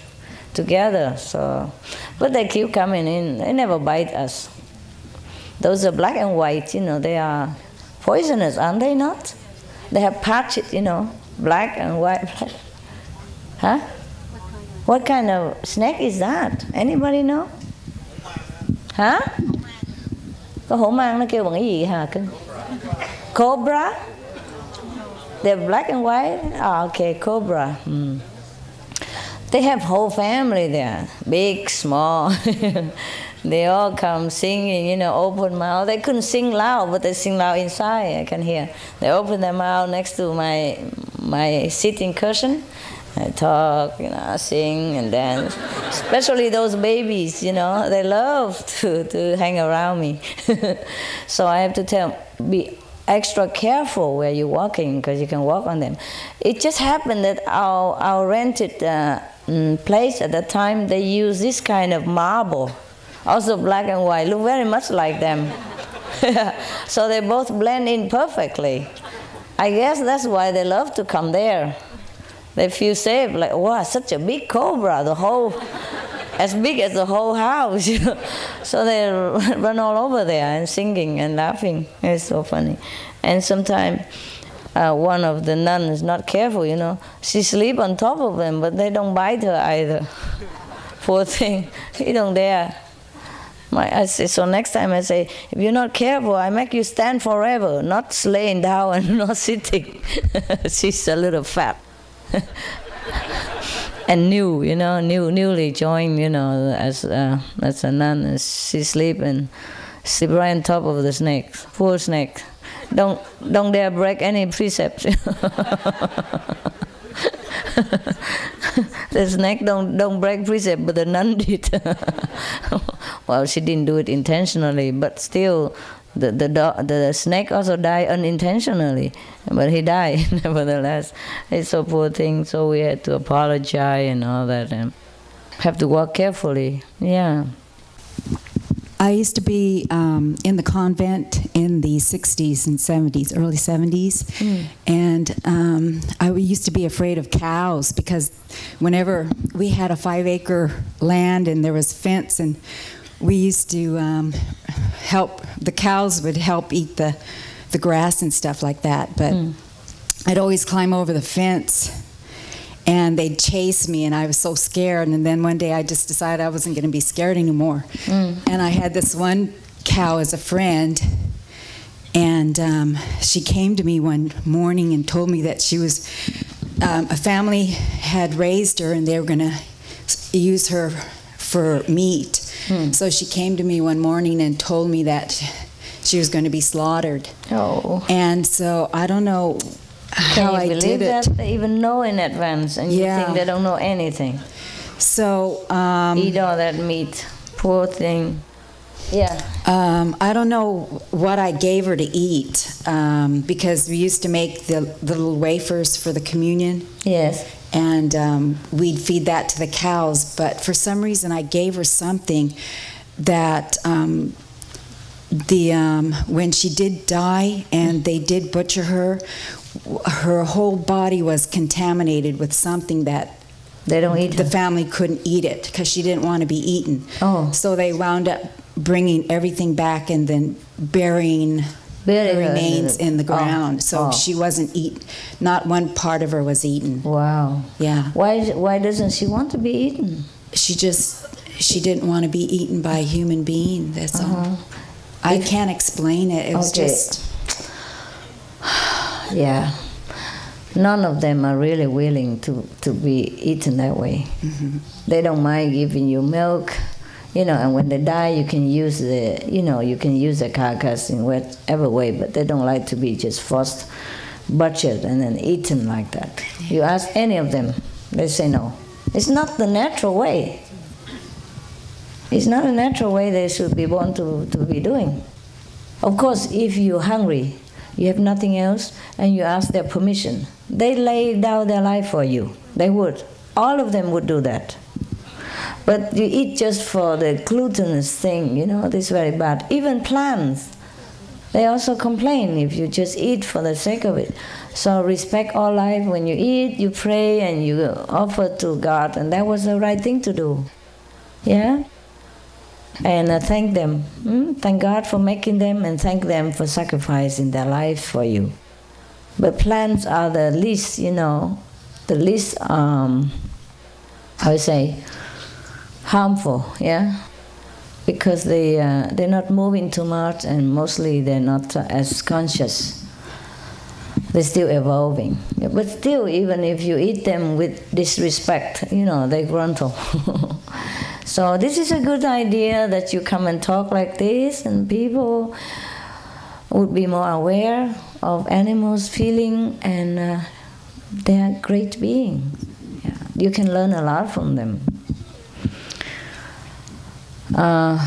S1: together. So, but they keep coming in. They never bite us. Those are black and white. You know, they are poisonous, aren't they not? They have patches. You know, black and white. Huh? What kind of snake is that? Anybody know? Hả? Có hổ mang nó kêu bằng cái gì hả? Cưng? Cobra? They're black and white? Ah, okay, cobra. Hmm. They have whole family there, big, small. they all come singing, you know, open mouth. They couldn't sing loud, but they sing loud inside. I can hear. They open their mouth next to my my sitting cushion. I talk, you know, sing and dance. Especially those babies, you know, they love to, to hang around me. so I have to tell, be extra careful where you're walking because you can walk on them. It just happened that our, our rented uh, mm, place at the time, they use this kind of marble, also black and white, look very much like them. so they both blend in perfectly. I guess that's why they love to come there. They feel safe, like, wow, such a big cobra, the whole, as big as the whole house. So they run all over there and singing and laughing. It's so funny. And sometimes uh, one of the nuns not careful, you know, she sleep on top of them, but they don't bite her either. Poor thing, he don't dare. My, I say, so next time I say, if you're not careful, I make you stand forever, not laying down and not sitting. She's a little fat. and new, you know, new, newly joined, you know, as uh, as a nun. She sleep and sleep right on top of the snake, poor snake. Don't don't dare break any precepts. the snake don't don't break precept, but the nun did. well, she didn't do it intentionally, but still, the the the snake also died unintentionally, but he died nevertheless. It's a poor thing, so we had to apologize and all that, and have to walk carefully. Yeah.
S6: I used to be um, in the convent in the 60s and 70s, early 70s, mm. and um, I used to be afraid of cows because whenever we had a five acre land and there was fence and we used to um, help the cows would help eat the the grass and stuff like that but mm. i'd always climb over the fence and they'd chase me and i was so scared and then one day i just decided i wasn't going to be scared anymore mm. and i had this one cow as a friend and um, she came to me one morning and told me that she was um, a family had raised her and they were going to use her for meat Hmm. So she came to me one morning and told me that she was going to be slaughtered.
S1: Oh.
S6: And so I don't know how
S1: I
S6: did
S1: that? it. They even know in advance, and
S6: yeah.
S1: you think they don't know anything.
S6: So um,
S1: eat all that meat. Poor thing. Yeah.
S6: Um, I don't know what I gave her to eat um, because we used to make the, the little wafers for the communion.
S1: Yes
S6: and um, we'd feed that to the cows. But for some reason, I gave her something that um, the um, when she did die and they did butcher her, her whole body was contaminated with something that.
S1: They don't eat
S6: The her. family couldn't eat it because she didn't want to be eaten.
S1: Oh.
S6: So they wound up bringing everything back and then burying the remains in the oh, ground. Oh, so oh. she wasn't eaten. Not one part of her was eaten.
S1: Wow.
S6: Yeah.
S1: Why? Why doesn't she want to be eaten?
S6: She just she didn't want to be eaten by a human being. That's uh-huh. all. I can't explain it. It was okay. just.
S1: yeah. None of them are really willing to, to be eaten that way. Mm-hmm. They don't mind giving you milk you know, and when they die, you can use the, you know, you can use the carcass in whatever way, but they don't like to be just forced, butchered, and then eaten like that. You ask any of them, they say no. It's not the natural way. It's not a natural way they should be born to, to be doing. Of course, if you're hungry, you have nothing else, and you ask their permission, they lay down their life for you. They would. All of them would do that. But you eat just for the glutinous thing, you know, this is very bad. Even plants, they also complain if you just eat for the sake of it. So respect all life. When you eat, you pray and you offer to God, and that was the right thing to do. Yeah? And uh, thank them. Hmm? Thank God for making them and thank them for sacrificing their life for you. But plants are the least, you know, the least, um, I would say, harmful, yeah? Because they, uh, they're not moving too much and mostly they're not as conscious. They're still evolving. But still, even if you eat them with disrespect, you know, they gruntle. so this is a good idea that you come and talk like this and people would be more aware of animals' feeling and uh, they are great beings. Yeah. You can learn a lot from them. Uh,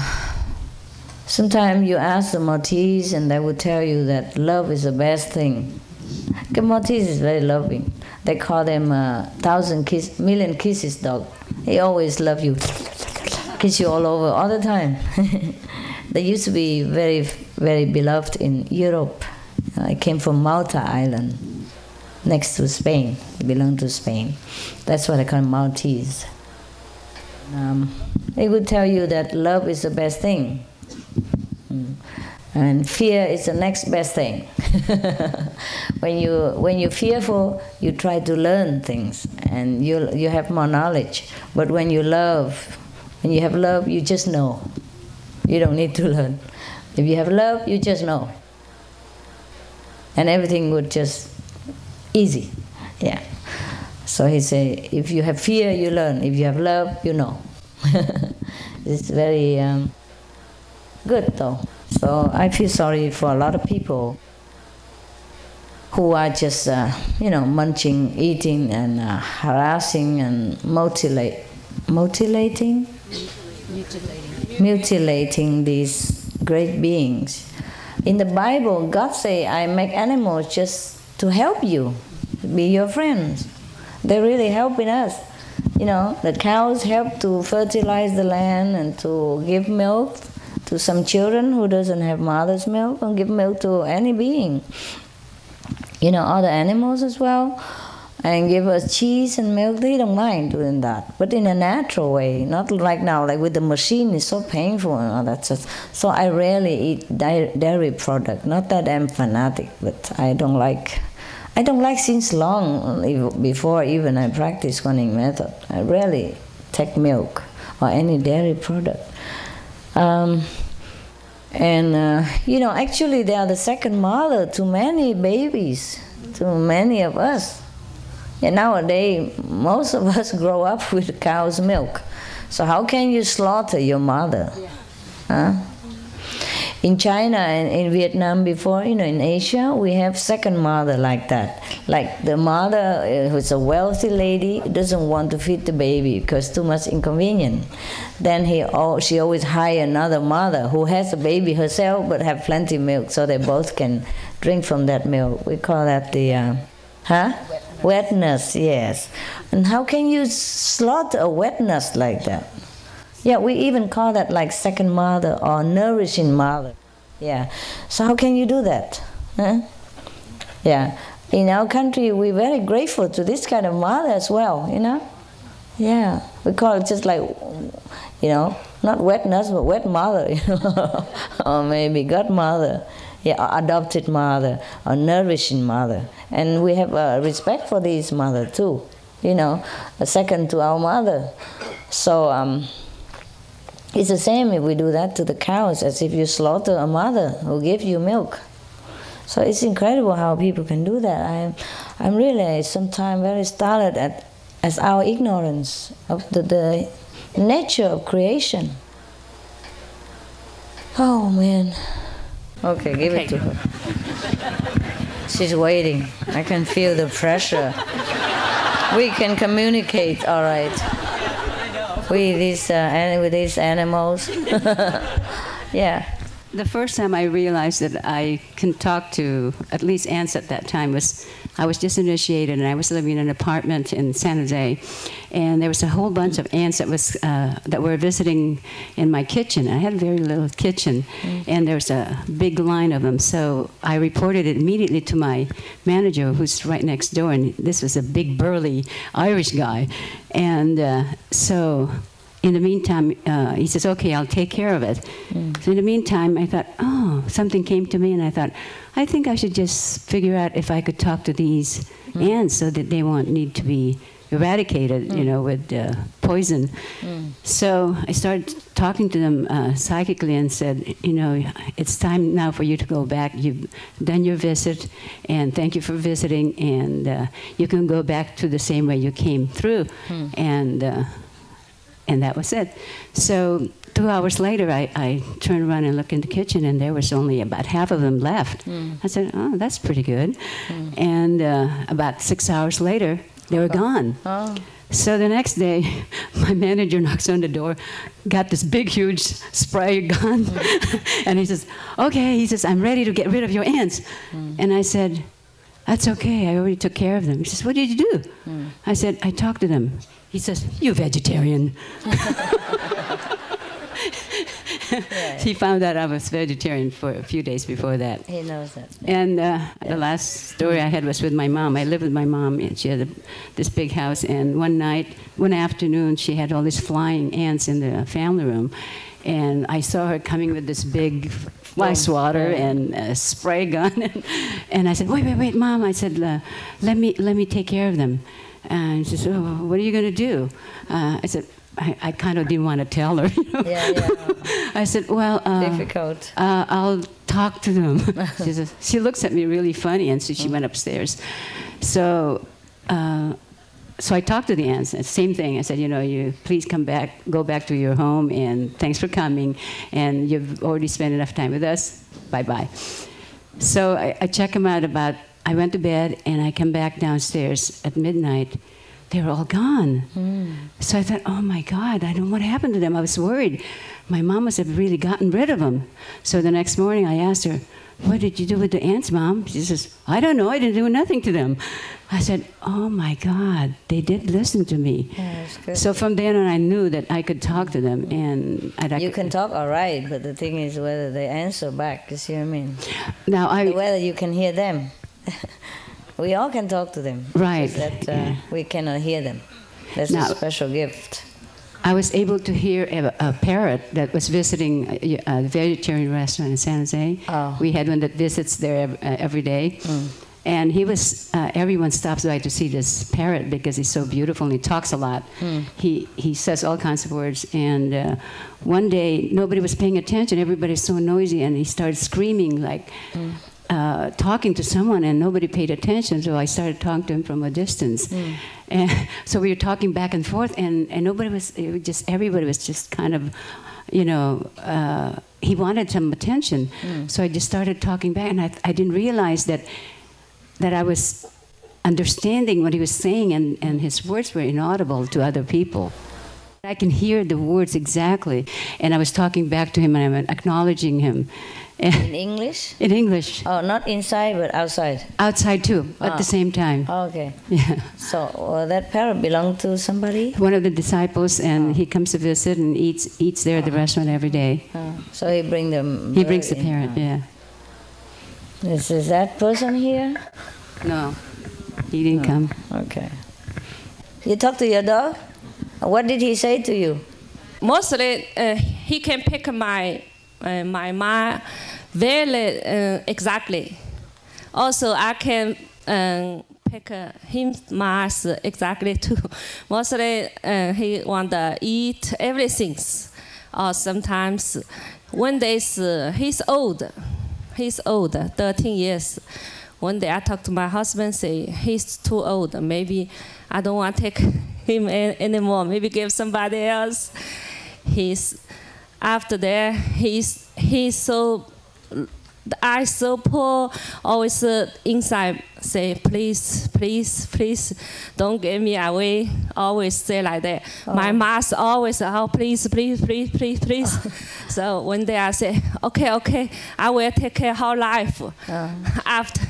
S1: sometimes you ask the Maltese and they will tell you that love is the best thing. The Maltese is very loving. They call them uh, thousand kiss, million kisses dog. He always love you, kiss you all over all the time. they used to be very, very beloved in Europe. I came from Malta Island, next to Spain. It belonged to Spain. That's what I call Maltese. Um, they would tell you that love is the best thing. Mm. And fear is the next best thing. when you when you're fearful, you try to learn things and you you have more knowledge. But when you love, when you have love, you just know. You don't need to learn. If you have love, you just know. And everything would just easy. Yeah. So he say, if you have fear, you learn. If you have love, you know. it's very um, good though. So I feel sorry for a lot of people who are just, uh, you know, munching, eating, and uh, harassing and mutilate, mutilating, mutilating, mutilating these great beings. In the Bible, God say, "I make animals just to help you, be your friends." They're really helping us. You know, the cows help to fertilize the land and to give milk to some children who doesn't have mother's milk and give milk to any being. You know, other animals as well. And give us cheese and milk, they don't mind doing that. But in a natural way, not like now, like with the machine, it's so painful and all that stuff. So I rarely eat dairy product. Not that I'm fanatic, but I don't like I don't like since long, before even I practice Kuan method. I rarely take milk or any dairy product. Um, and uh, you know, actually, they are the second mother to many babies, to many of us. And nowadays, most of us grow up with cow's milk. So how can you slaughter your mother? Yeah. Huh? In China and in Vietnam before, you know, in Asia, we have second mother like that. Like the mother uh, who's a wealthy lady doesn't want to feed the baby because too much inconvenience. Then he, oh, she always hire another mother who has a baby herself but have plenty of milk, so they both can drink from that milk. We call that the, uh, huh? Wetness, yes. And how can you slaughter a wetness like that? Yeah, we even call that like second mother or nourishing mother. Yeah. So how can you do that? Huh? Yeah. In our country, we're very grateful to this kind of mother as well, you know? Yeah. We call it just like, you know, not wet nurse, but wet mother, you know? or maybe godmother. Yeah, adopted mother or nourishing mother. And we have uh, respect for these mother too, you know, second to our mother. So, um, it's the same if we do that to the cows as if you slaughter a mother who gives you milk. So it's incredible how people can do that. I'm, I'm really sometimes very startled at as our ignorance of the, the nature of creation. Oh man. Okay, give okay. it to her. She's waiting. I can feel the pressure. We can communicate, all right with these uh, with these animals. yeah.
S3: The first time I realized that I can talk to at least ants at that time was I was just initiated, and I was living in an apartment in San Jose, and there was a whole bunch of ants that was uh, that were visiting in my kitchen. I had a very little kitchen, and there was a big line of them. So I reported it immediately to my manager, who's right next door, and this was a big burly Irish guy, and uh, so in the meantime, uh, he says, okay, I'll take care of it. So in the meantime, I thought, oh, something came to me, and I thought, I think I should just figure out if I could talk to these ants so that they won't need to be eradicated, you know, with uh, poison. So I started talking to them uh, psychically and said, you know, it's time now for you to go back. You've done your visit, and thank you for visiting, and uh, you can go back to the same way you came through. And uh, and that was it. So two hours later, I, I turned around and looked in the kitchen, and there was only about half of them left. Hmm. I said, "Oh, that's pretty good." Hmm. And uh, about six hours later, they were oh, gone.
S1: Oh.
S3: So the next day, my manager knocks on the door, got this big, huge spray gun, hmm. and he says, "Okay," he says, "I'm ready to get rid of your ants." And I said, "That's okay. I already took care of them." He says, "What did you do?" I said, "I talked to them." He says, you're vegetarian." he found out I was vegetarian for a few days before that.
S1: He knows that.
S3: And uh, the last story I had was with my mom. I lived with my mom, and she had a, this big house. And one night, one afternoon, she had all these flying ants in the family room. And I saw her coming with this big fly swatter and a spray gun. And, and I said, Wait, wait, wait, mom. I said, uh, let, me, let me take care of them. And she said, oh, What are you going to do? Uh, I said, I, I kind of didn't want to tell her. You know?
S1: Yeah, yeah.
S3: I said, Well, uh,
S1: Difficult.
S3: uh, I'll talk to them. she, says, she looks at me really funny, and so she went upstairs. So, uh, so I talked to the ants. and Same thing. I said, you know, you please come back, go back to your home, and thanks for coming. And you've already spent enough time with us. Bye bye. So I, I check them out about. I went to bed, and I come back downstairs at midnight. They were all gone. Hmm. So I thought, oh my God, I don't know what happened to them. I was worried. My mom must have really gotten rid of them. So the next morning I asked her, what did you do with the ants, Mom? She says, I don't know. I didn't do nothing to them. I said, oh my God, they did listen to me.
S1: Yeah.
S3: So from then on, I knew that I could talk to them. Hmm. And I'd,
S1: You can talk all right, but the thing is whether they answer back. You see what I mean?
S3: Now, I,
S1: Whether you can hear them. We all can talk to them.
S3: Right,
S1: That uh,
S3: yeah.
S1: we cannot hear them. That's
S3: Now-
S1: a special gift.
S3: I was able to hear a, a parrot that was visiting a, a vegetarian restaurant in San Jose.
S1: Oh.
S3: We had one that visits there uh, every day. And he was, uh, everyone stops by to see this parrot because he's so beautiful and he talks a lot. He, he says all kinds of words. And uh, one day, nobody was paying attention. Everybody's so noisy. And he started screaming, like, uh, talking to someone and nobody paid attention, so I started talking to him from a distance. And so we were talking back and forth, and, and nobody was, it was just, everybody was just kind of, you know, uh, he wanted some attention. So I just started talking back, and I, I didn't realize that, that I was understanding what he was saying, and, and his words were inaudible to other people. I can hear the words exactly, and I was talking back to him, and I'm acknowledging him.
S1: In English?
S3: In English.
S1: Oh, not inside, but outside.
S3: Outside too, at
S1: Ah.
S3: the same time.
S1: Okay.
S3: Yeah.
S1: So uh, that parrot belonged to somebody?
S3: One of the disciples, and he comes to visit and eats eats there at the restaurant every day.
S1: Uh, so he bring them.
S3: He brings the
S1: bird in.
S3: parrot. Yeah.
S1: Is, is that person here?
S3: No, he didn't come.
S1: Okay. You talk to your dog? What did he say to you?
S7: mostly uh, he can pick my uh, my mind very uh, exactly. Also, I can um, pick uh, him mass exactly too. Mostly, uh, he want to eat everything. Or sometimes, one day uh, he's old. He's old, 13 years. One day I talked to my husband, say he's too old. Maybe I don't want to take him anymore. Maybe give somebody else. He's after that he's he's so so poor. Always uh, inside say please, please, please, don't give me away. Always say like that. My mask always oh please, please, please, please, please. so one day I say okay, okay, I will take care whole life. After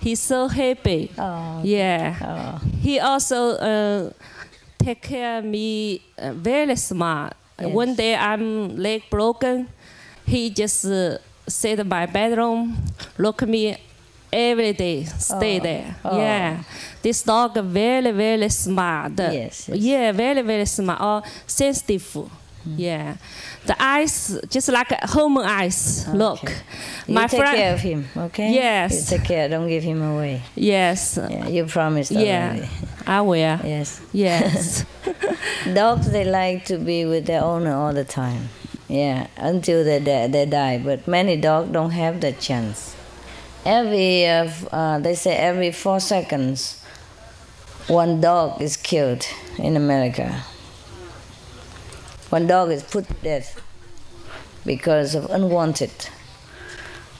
S7: He's so happy.
S1: Oh.
S7: Yeah.
S1: Oh.
S7: He also uh, take care of me uh, very smart.
S1: Yes.
S7: One day I'm leg broken. He just uh, sit in my bedroom, look at me every day, stay
S1: Oh.
S7: there.
S1: Oh.
S7: Yeah. This dog very, very smart.
S1: Yes, yes.
S7: Yeah, very, very smart. Or sensitive.
S1: Hmm.
S7: Yeah. The eyes, just like a human eyes. Look.
S1: Okay. You
S7: My
S1: take
S7: friend.
S1: care of him, okay?
S7: Yes.
S1: You take care. Don't give him away.
S7: Yes.
S1: Yeah, you promised
S7: Yeah.
S1: already.
S7: I will.
S1: Yes.
S7: Yes.
S1: Dogs, they like to be with their owner all the time. Yeah, until they, die- they die. But many dogs don't have that chance. Every, uh, uh, they say every four seconds, one dog is killed in America. One dog is put to death because of unwanted.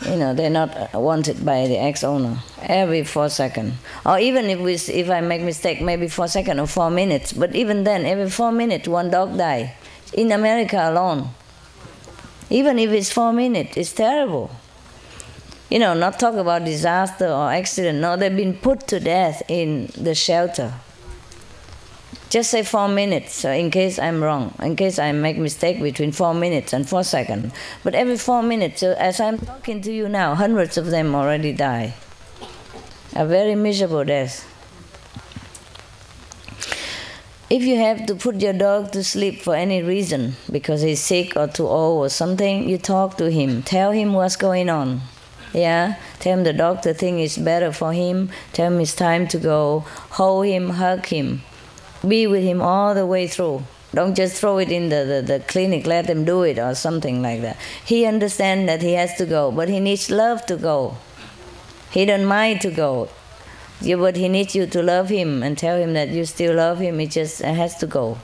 S1: You know, they're not uh, wanted by the ex-owner every four seconds. Or even if we, if I make mistake, maybe four seconds or four minutes. But even then, every four minutes, one dog die in America alone. Even if it's four minutes, it's terrible. You know, not talk about disaster or accident. No, they've been put to death in the shelter. Just say four minutes, so in case I'm wrong, in case I make mistake between four minutes and four seconds. But every four minutes, so as I'm talking to you now, hundreds of them already die. A very miserable death. If you have to put your dog to sleep for any reason, because he's sick or too old or something, you talk to him. Tell him what's going on. Yeah? Tell him the doctor think it's better for him. Tell him it's time to go. Hold him, hug him. Be with him all the way through. Don't just throw it in the, the, the clinic, let him do it or something like that. He understands that he has to go, but he needs love to go. He don't mind to go. Yeah, but he needs you to love him and tell him that you still love him. He just has to go.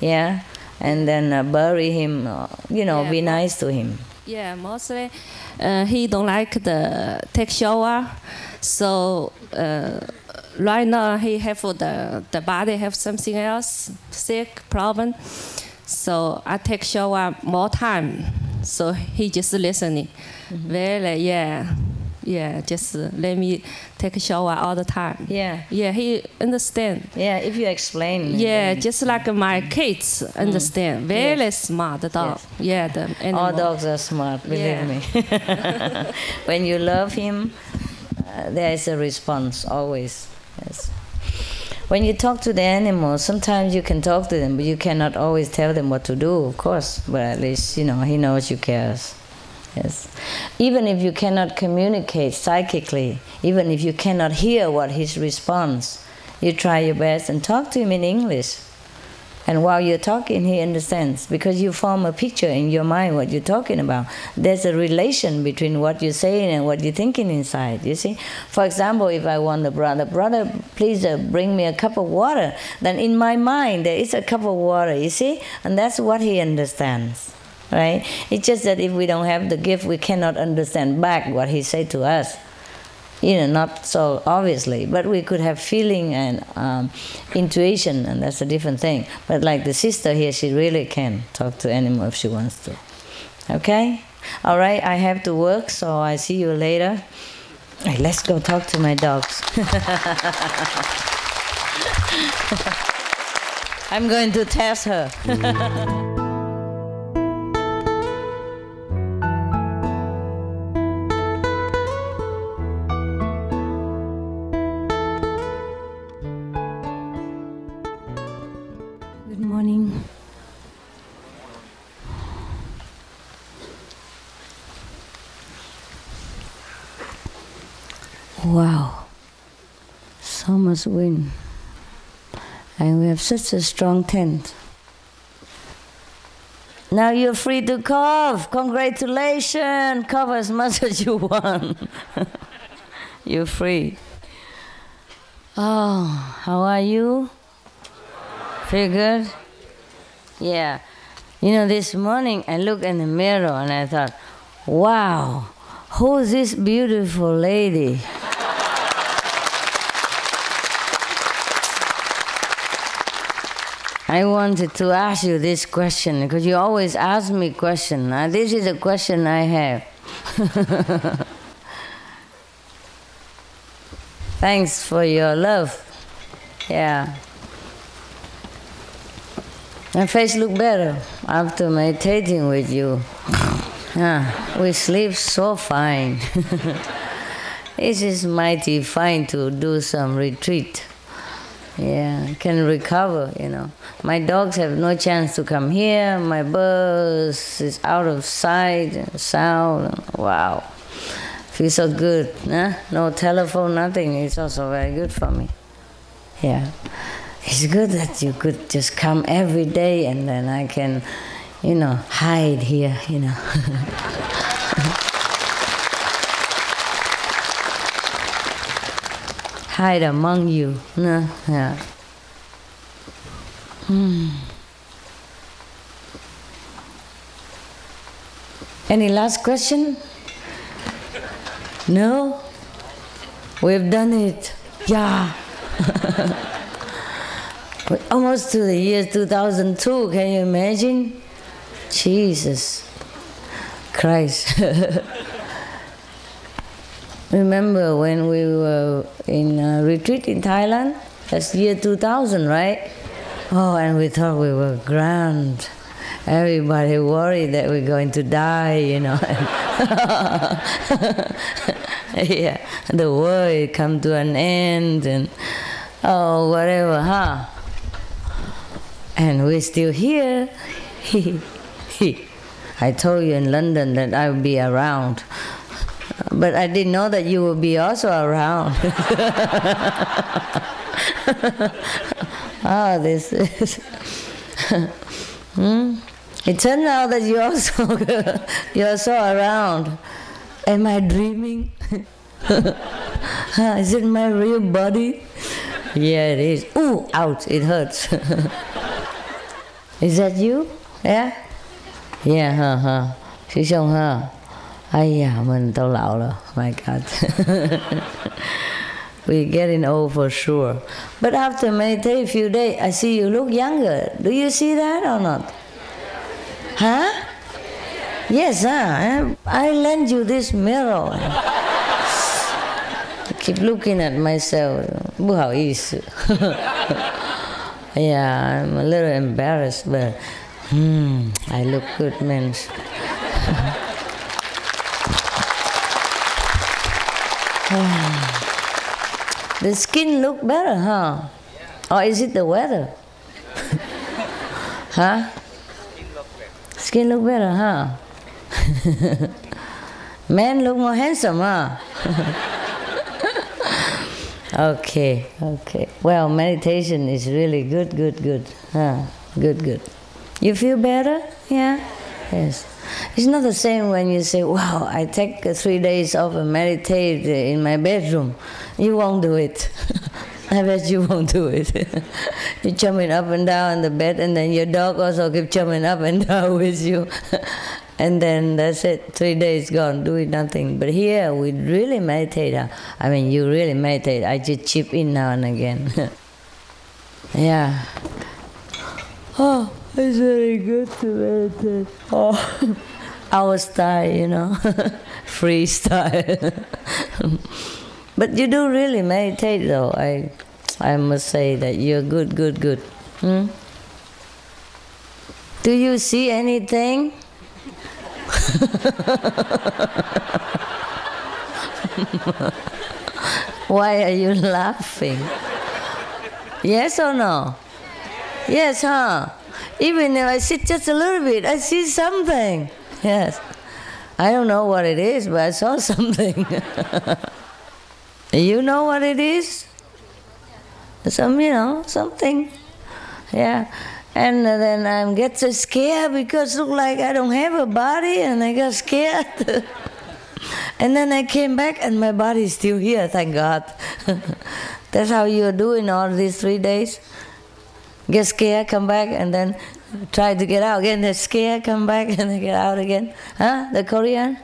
S1: Yeah? And then uh, bury him, uh, you know,
S7: Yeah,
S1: be nice to him.
S7: Yeah, mostly uh, he don't like the take shower, so uh, right now he have the the body have something else sick problem, so I take shower more time, so he just listening, very yeah, yeah, just uh, let me take a shower all the time.
S1: Yeah.
S7: Yeah, he understand.
S1: Yeah, if you explain.
S7: Yeah, just like my kids understand. Very smart dog. Yeah, the animal.
S1: All dogs are smart, believe
S7: Yeah.
S1: me. when you love him, uh, there is a response always. Yes. When you talk to the animals, sometimes you can talk to them, but you cannot always tell them what to do, of course. But at least you know he knows you cares. Yes. Even if you cannot communicate psychically, even if you cannot hear what his response, you try your best and talk to him in English. And while you're talking, he understands because you form a picture in your mind what you're talking about. There's a relation between what you're saying and what you're thinking inside. You see, for example, if I want the brother, brother, please uh, bring me a cup of water. Then in my mind there is a cup of water. You see, and that's what he understands. Right? It's just that if we don't have the gift, we cannot understand back what he said to us you know, not so obviously, but we could have feeling and um, intuition, and that's a different thing. But like the sister here, she really can talk to animal if she wants to. Okay? All right, I have to work, so I see you later. Hey, let's go talk to my dogs. I'm going to test her. So win. And we have such a strong tent. Now you're free to cough. Congratulations. Cough as much as you want. you're free. Oh, how are you? Good? Yeah. You know, this morning I looked in the mirror and I thought, wow, who's this beautiful lady? I wanted to ask you this question because you always ask me question. Now, this is a question I have. Thanks for your love. Yeah. My face look better after meditating with you. Ah, we sleep so fine. it is mighty fine to do some retreat. Yeah, can recover, you know. My dogs have no chance to come here. My birds is out of sight and sound. Wow. Feels so good. Huh? No telephone, nothing. It's also very good for me. Yeah. It's good that you could just come every day and then I can, you know, hide here, you know. hide among you. No, yeah. Hmm. Any last question? No? We've done it. Yeah. We're almost to the year 2002, can you imagine? Jesus Christ. Remember when we were in a retreat in Thailand? That's year 2000, right? Oh, and we thought we were grand. Everybody worried that we're going to die, you know. yeah, the world come to an end and oh, whatever, huh? And we're still here. I told you in London that I would be around. But I didn't know that you would be also around. ah, this is. hmm? It turned out that you also you're so around. Am I dreaming? is it my real body? Yeah, it is. Ooh, ouch! It hurts. is that you? Yeah. Yeah, huh, huh. Sư chồng ha. Ai da, mình tao lão rồi. My God. We're getting old for sure. But after meditate a few days, I see you look younger. Do you see that or not? Huh? Yes, huh? I lend you this mirror. keep looking at myself. How is? yeah, I'm a little embarrassed, but hmm, I look good, man. the skin look better, huh? Or is it the weather? huh? Skin look better, huh? Men look more handsome, huh? okay, okay. Well, meditation is really good, good, good. Huh? Good, good. You feel better? Yeah? Yes. It's not the same when you say, wow, I take three days off and meditate in my bedroom. You won't do it. I bet you won't do it. You're jumping up and down in the bed, and then your dog also keeps jumping up and down with you. and then that's it, three days gone, doing nothing. But here we really meditate. I mean, you really meditate. I just chip in now and again. yeah. Oh, it's very good to meditate. Oh, our style, you know, freestyle. But you do really meditate, though. I, I must say that you're good, good, good. Hmm? Do you see anything? Why are you laughing? Yes or no? Yes, huh? Even if I sit just a little bit, I see something. Yes. I don't know what it is, but I saw something. you know what it is? Some, you know, something. Yeah. And then I get so scared because look like I don't have a body and I got scared. and then I came back and my body is still here, thank God. That's how you're doing all these three days? Get scared, come back, and then try to get out again. Get scared, come back, and then get out again. Huh? The Korean?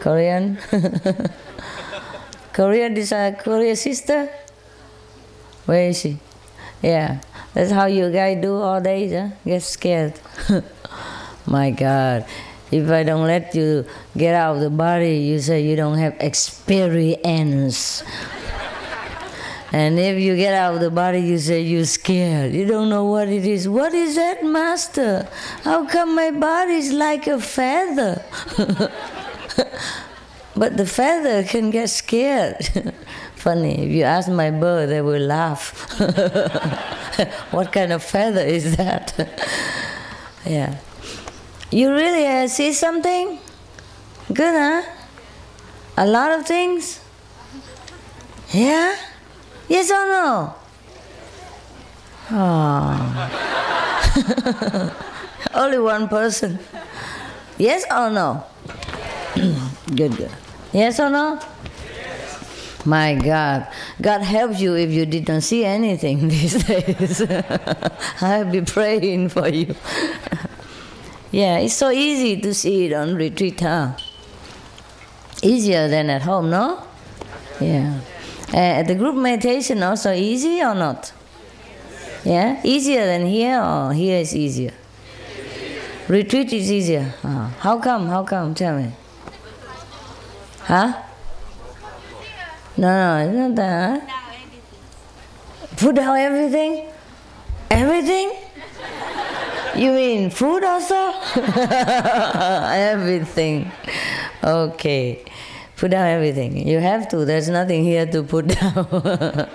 S1: Korean? Korean is a Korean sister? Where is she? Yeah. That's how you guys do all days, huh? Get scared. My God. If I don't let you get out of the body, you say you don't have experience. And if you get out of the body, you say you're scared. You don't know what it is. What is that, Master? How come my body is like a feather? but the feather can get scared. Funny, if you ask my bird, they will laugh. what kind of feather is that? yeah. You really uh, see something? Good, huh? A lot of things? Yeah? Yes or no? Oh. Only one person. Yes or no? good, good. Yes or no? My God, God helps you if you didn't see anything these days. I'll be praying for you. yeah, it's so easy to see it on retreat, huh? Easier than at home, no? Yeah. Uh, the group meditation also easy or not? Yeah, easier than here or here is easier? Retreat is easier. Uh, how come? How come? Tell me. Huh? No, no, it's not that. Huh? Put down everything? Everything? You mean food also? everything. Okay. Put down everything. You have to. There's nothing here to put down.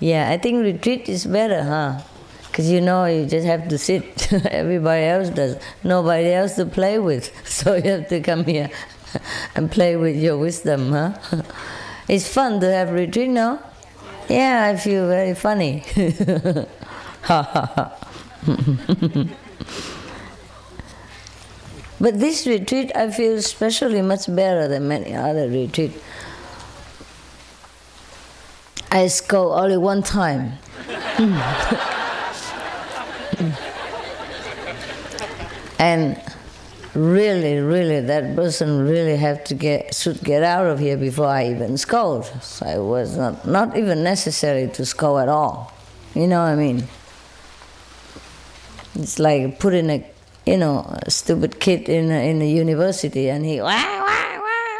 S1: yeah, I think retreat is better, huh? Because you know, you just have to sit. Everybody else does. Nobody else to play with. So you have to come here and play with your wisdom, huh? It's fun to have retreat, no? Yeah, I feel very funny. but this retreat, I feel especially much better than many other retreats. I scold only one time. and really, really, that person really have to get should get out of here before I even scold. So it was not not even necessary to scold at all. You know what I mean? It's like putting a you know a stupid kid in a, in a university and he wah, wah,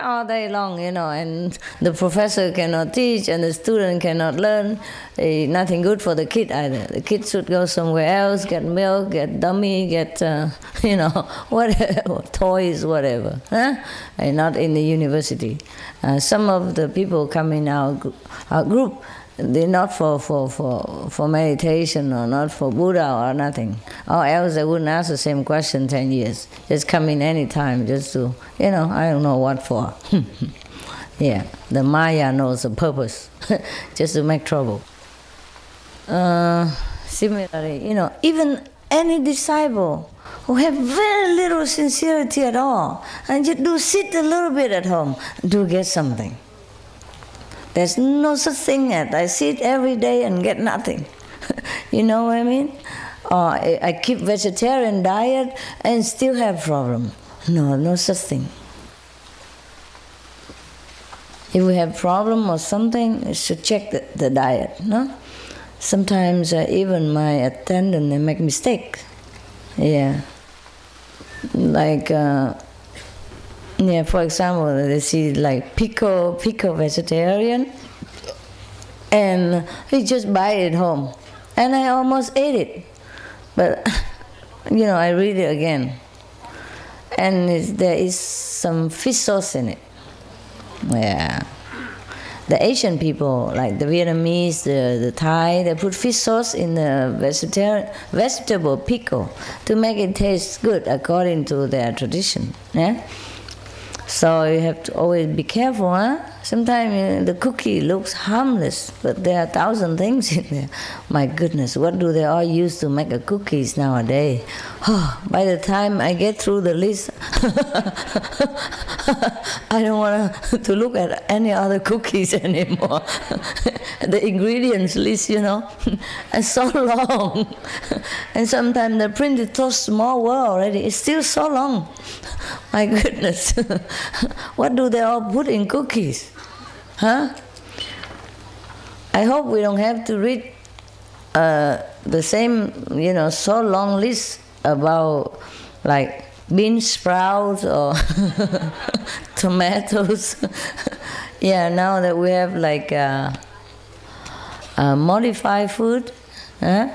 S1: all day long, you know, and the professor cannot teach and the student cannot learn. Eh, nothing good for the kid either. The kid should go somewhere else, get milk, get dummy, get uh, you know whatever toys, whatever. Huh? And not in the university. Uh, some of the people come in our, our group they're not for, for, for, for meditation or not for Buddha or nothing. Or else they wouldn't ask the same question 10 years. Just come in any time just to, you know, I don't know what for. yeah, the Maya knows the purpose, just to make trouble. Uh, similarly, you know, even any disciple who have very little sincerity at all and just do sit a little bit at home, do get something. There's no such thing as I sit every day and get nothing. you know what I mean? I, I keep vegetarian diet and still have problem. No, no such thing. If we have problem or something, we should check the, the diet. No, sometimes uh, even my attendant they make mistake. Yeah, like. Uh, yeah, for example, they see like pico, pico vegetarian, and he just buy it home, and I almost ate it, but you know I read it again, and there is some fish sauce in it. Yeah, the Asian people like the Vietnamese, the, the Thai, they put fish sauce in the vegetarian vegetable pickle to make it taste good according to their tradition. Yeah. So you have to always be careful, huh? Sometimes uh, the cookie looks harmless, but there are a thousand things in there. My goodness, what do they all use to make a cookies nowadays? Oh, by the time I get through the list, I don't want to look at any other cookies anymore. the ingredients list, you know, is so long. and sometimes the print is so small already. It's still so long. My goodness. what do they all put in cookies? Huh? I hope we don't have to read uh, the same, you know, so long list about like bean sprouts or tomatoes. yeah, now that we have like uh, uh, modify food, huh?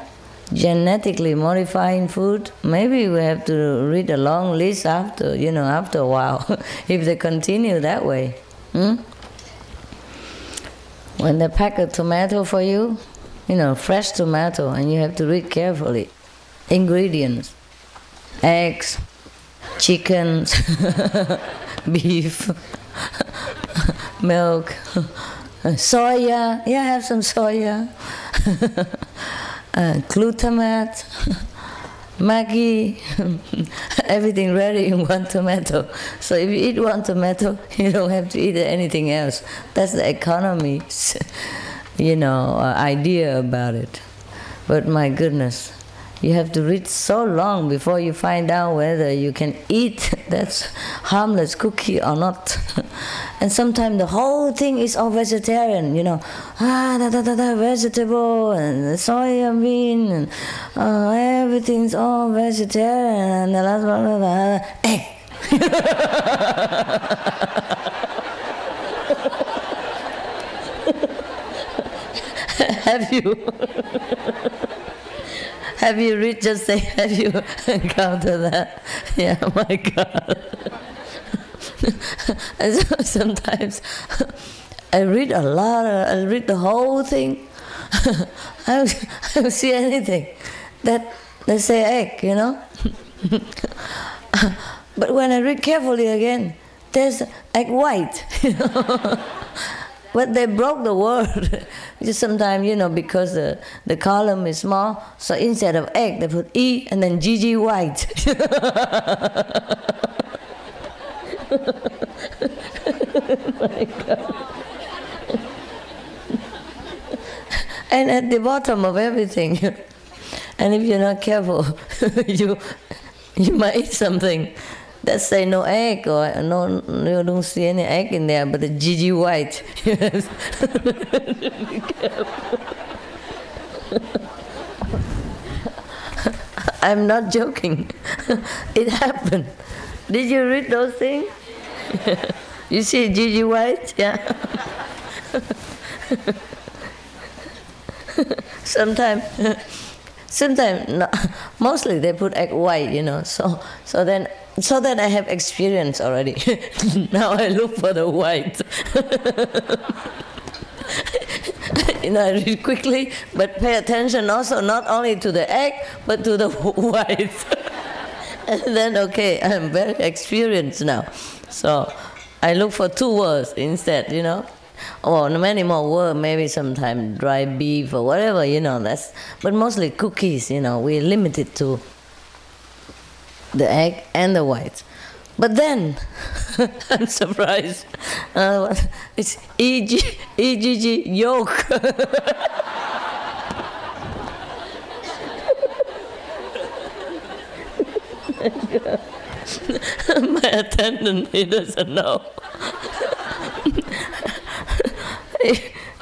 S1: Genetically modifying food. Maybe we have to read a long list after, you know, after a while, if they continue that way. Hmm? When they pack a tomato for you, you know, fresh tomato, and you have to read carefully. Ingredients eggs, chickens, beef, milk, soya. Yeah, have some soya. Uh, glutamate, Maggi, everything ready in one tomato. So if you eat one tomato, you don't have to eat anything else. That's the economy, you know, uh, idea about it. But my goodness, you have to read so long before you find out whether you can eat that harmless cookie or not. and sometimes the whole thing is all vegetarian, you know, ah, da da da da, vegetable and soya bean and uh, everything's all vegetarian and the last one, blah, blah, egg. have you? Have you read? Just say, have you encountered that? Yeah, my God. And so sometimes I read a lot. I read the whole thing. I don't, I don't see anything that they say egg, you know. but when I read carefully again, there's egg white. But they broke the word. Just sometimes, you know, because the, the column is small, so instead of egg, they put E and then GG white. My God. and at the bottom of everything, and if you're not careful, you you might eat something that say no egg or no you don't see any egg in there but the GG white. I'm not joking. It happened. Did you read those things you see GG white yeah sometimes sometimes mostly they put egg white you know so so then so that I have experience already. now I look for the white. you know, I read quickly, but pay attention also not only to the egg, but to the white. and then, okay, I'm very experienced now. So I look for two words instead, you know. Or many more words, maybe sometimes dry beef or whatever, you know, that's, but mostly cookies, you know, we're limited to the egg and the white. But then, I'm surprised. Uh, it's EG, EGG yolk. My attendant, he doesn't know. he,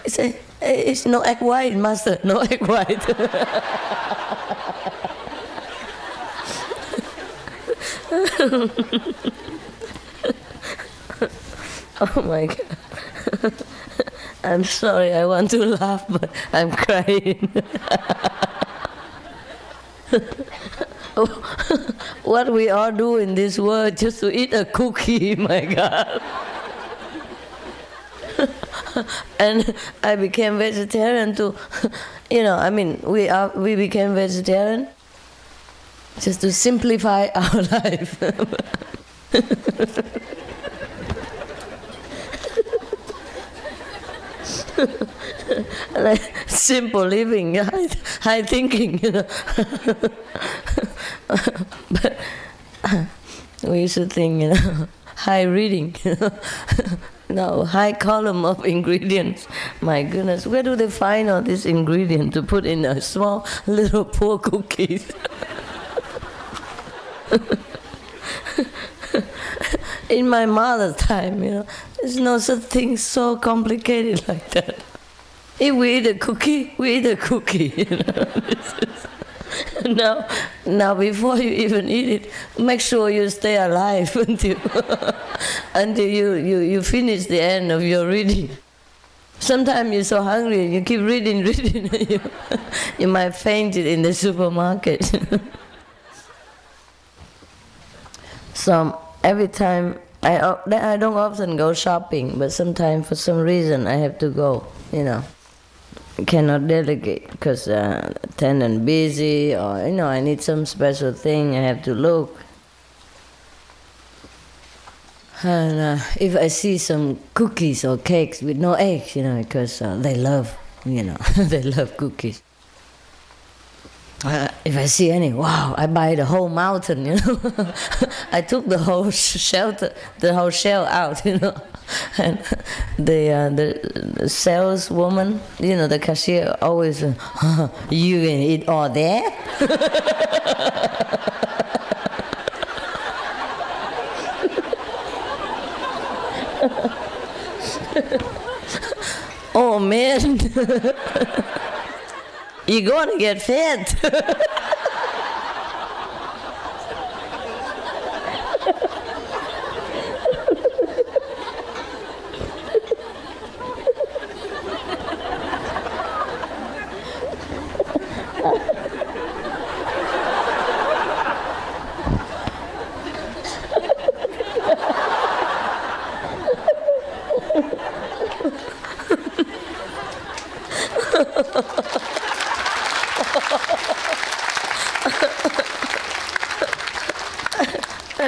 S1: he it's no egg white, master, no egg white. oh my god. I'm sorry, I want to laugh, but I'm crying. what we all do in this world just to eat a cookie, my God. and I became vegetarian to, you know, I mean, we are, we became vegetarian just to simplify our life. like simple living, high, high thinking, you know. but we used to think, you know, high reading, you know. no, high column of ingredients. My goodness, where do they find all these ingredients to put in a small little poor cookies? in my mother's time, you know, there's no such thing so complicated like that. If we eat a cookie, we eat a cookie. You know? now, now before you even eat it, make sure you stay alive until until you, you, you finish the end of your reading. Sometimes you're so hungry, and you keep reading, reading, you, you might faint in the supermarket. so every time I I don't often go shopping, but sometimes for some reason I have to go. You know, cannot delegate because uh, tenant busy or you know I need some special thing. I have to look. And uh, if I see some cookies or cakes with no eggs, you know, because uh, they love, you know, they love cookies. If I see any, wow, I buy the whole mountain, you know. I took the whole shelter, the whole shell out, you know. And the, uh, the, the saleswoman, you know, the cashier always, uh, you can eat all that? oh man, you're gonna get fat.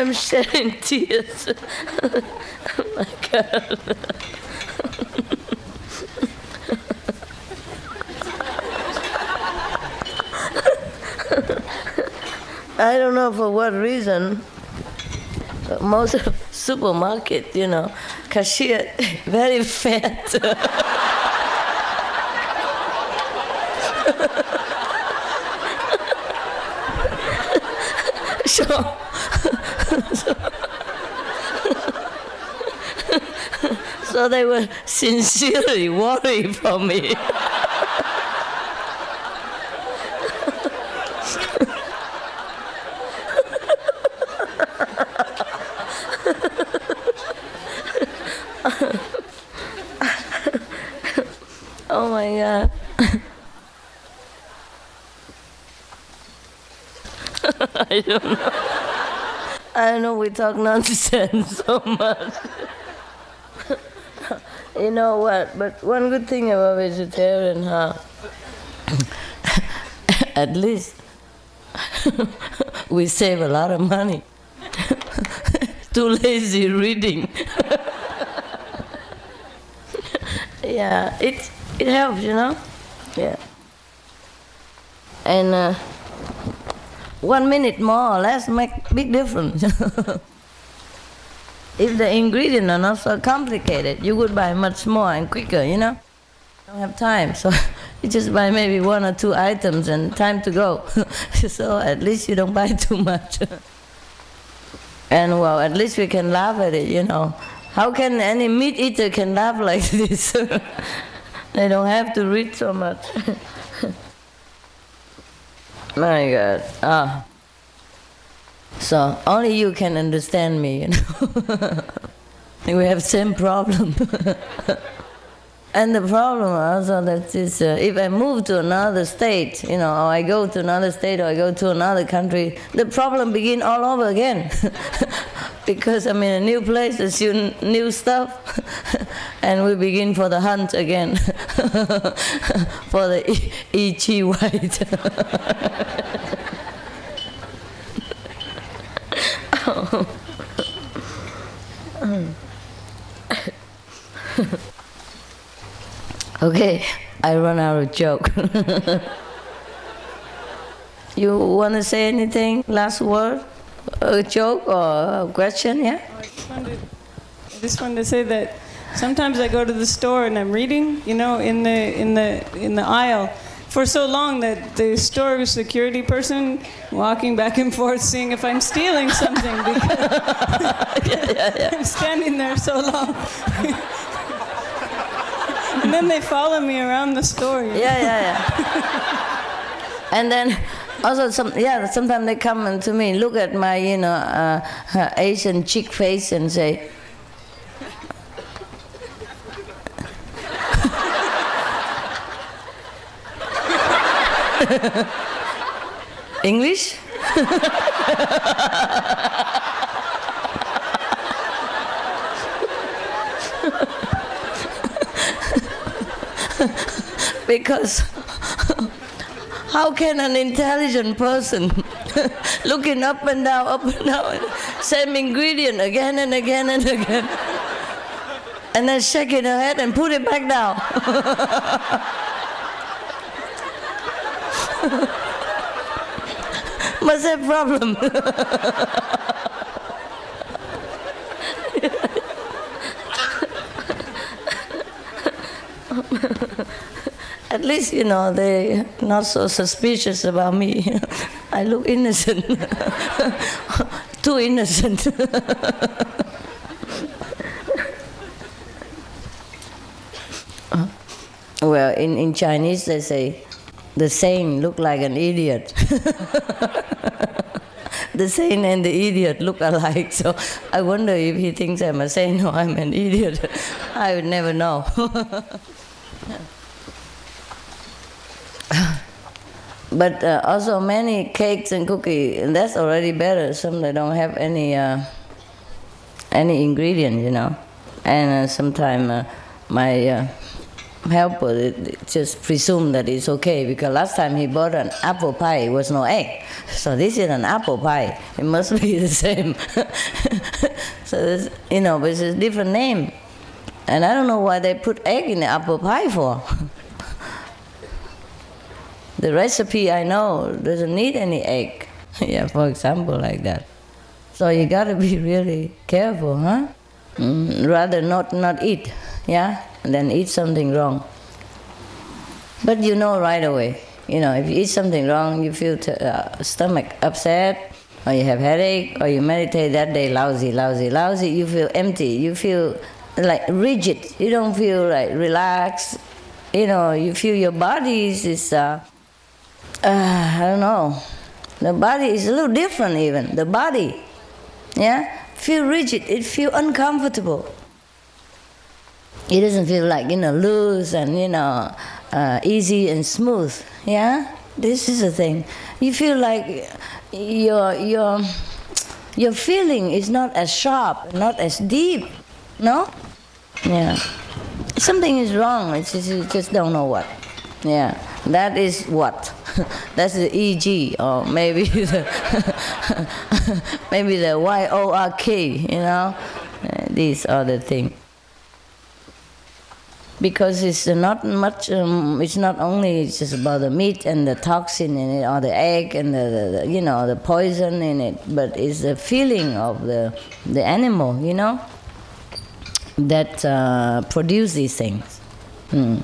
S1: I'm shedding tears. oh my God. I don't know for what reason. But Most of supermarket, you know, cashier very fat. so so they were sincerely worried for me. oh my god. I don't know. I know we talk nonsense so much. You know what? But one good thing about vegetarian, huh? At least we save a lot of money. Too lazy reading. yeah, it it helps, you know. Yeah. And. Uh, one minute more or less make big difference. If the ingredients are not so complicated, you would buy much more and quicker, you know? don't have time, so you just buy maybe one or two items and time to go. so at least you don't buy too much. and well, at least we can laugh at it, you know. How can any meat eater can laugh like this? they don't have to read so much. My God. Ah. So only you can understand me, you know. we have same problem. and the problem also that is, uh, if I move to another state, you know, or I go to another state, or I go to another country, the problem begin all over again. because I'm in a new place, there's new stuff, and we begin for the hunt again, for the E.G. White. okay, I run out of joke. you want to say anything? Last word? A joke or a question? Yeah.
S8: I just, wanted, I just wanted to say that sometimes I go to the store and I'm reading, you know, in the in the in the aisle for so long that the store security person walking back and forth seeing if I'm stealing something because yeah, yeah, yeah. I'm standing there so long. and then they follow me around the store.
S1: Yeah, yeah, yeah. and then also some yeah sometimes they come to me look at my you know uh, asian chick face and say English? because how can an intelligent person looking up and down, up and down, same ingredient again and again and again, and then shaking her head and put it back down? Must have problem. At least, you know, they're not so suspicious about me. I look innocent. Too innocent. well, in, in Chinese, they say, the saint look like an idiot. the saint and the idiot look alike. So I wonder if he thinks I'm a saint or I'm an idiot. I would never know. but uh, also many cakes and cookies, and that's already better. Some they don't have any uh, any ingredient, you know. And uh, sometimes uh, my uh, helper it, just presume that it's okay because last time he bought an apple pie, it was no egg. So this is an apple pie. It must be the same. so this, you know, but it's a different name. And I don't know why they put egg in the apple pie for. the recipe I know doesn't need any egg. yeah, for example, like that. So you gotta be really careful, huh? Mm, rather not not eat, yeah, and then eat something wrong. But you know right away. You know, if you eat something wrong, you feel t- uh, stomach upset, or you have headache, or you meditate that day lousy, lousy, lousy. You feel empty. You feel like rigid. You don't feel like relaxed. You know, you feel your body is, uh, uh, I don't know. The body is a little different even. The body, yeah, feel rigid. It feel uncomfortable. It doesn't feel like you know loose and you know uh, easy and smooth. Yeah, this is the thing. You feel like your your your feeling is not as sharp, not as deep. No, yeah. Something is wrong. It's just, you just don't know what. Yeah, that is what. That's the EG, or maybe the maybe the Y O R K. You know, uh, these are the things. Because it's not much. Um, it's not only just about the meat and the toxin in it, or the egg and the, the, you know the poison in it, but it's the feeling of the the animal. You know, that uh, produce these things. Hmm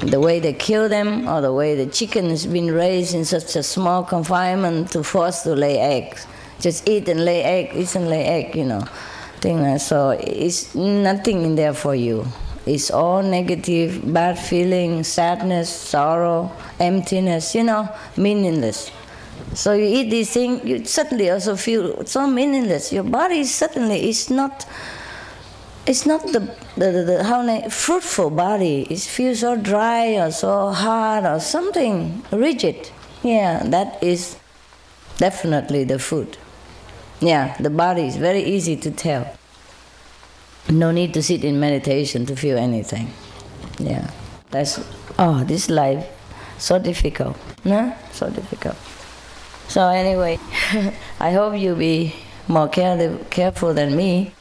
S1: the way they kill them or the way the chicken has been raised in such a small confinement to force to lay eggs. Just eat and lay egg, eat and lay egg, you know. Thing so it's nothing in there for you. It's all negative, bad feeling, sadness, sorrow, emptiness, you know, meaningless. So you eat these things, you suddenly also feel so meaningless. Your body suddenly is not it's not the, the, the, the how many, fruitful body. It feels so dry or so hard or something rigid. Yeah, that is definitely the food. Yeah, the body is very easy to tell. No need to sit in meditation to feel anything. Yeah, that's oh, this life so difficult. No, so difficult. So anyway, I hope you be more care- careful than me.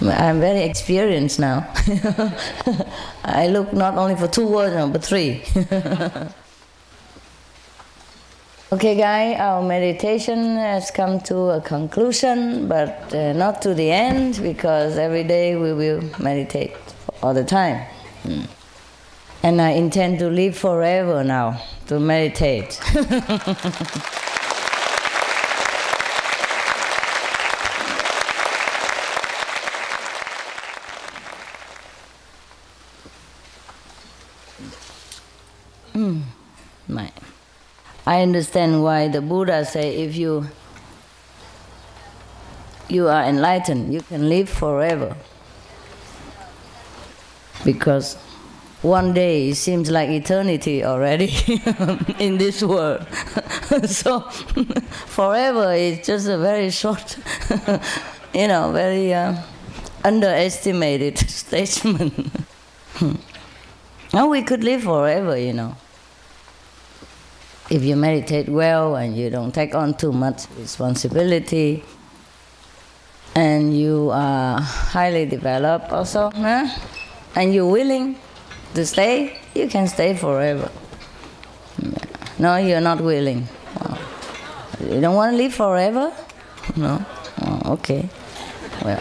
S1: I'm very experienced now. I look not only for two words, but three. okay, guys, our meditation has come to a conclusion, but uh, not to the end because every day we will meditate all the time. Mm. And I intend to live forever now to meditate. I understand why the Buddha say if you you are enlightened, you can live forever. Because one day it seems like eternity already in this world. so forever is just a very short, you know, very uh, underestimated statement. now we could live forever, you know. If you meditate well and you don't take on too much responsibility, and you are highly developed also, huh? and you're willing to stay, you can stay forever. No, you're not willing. You don't want to live forever? No? Oh, okay. Well,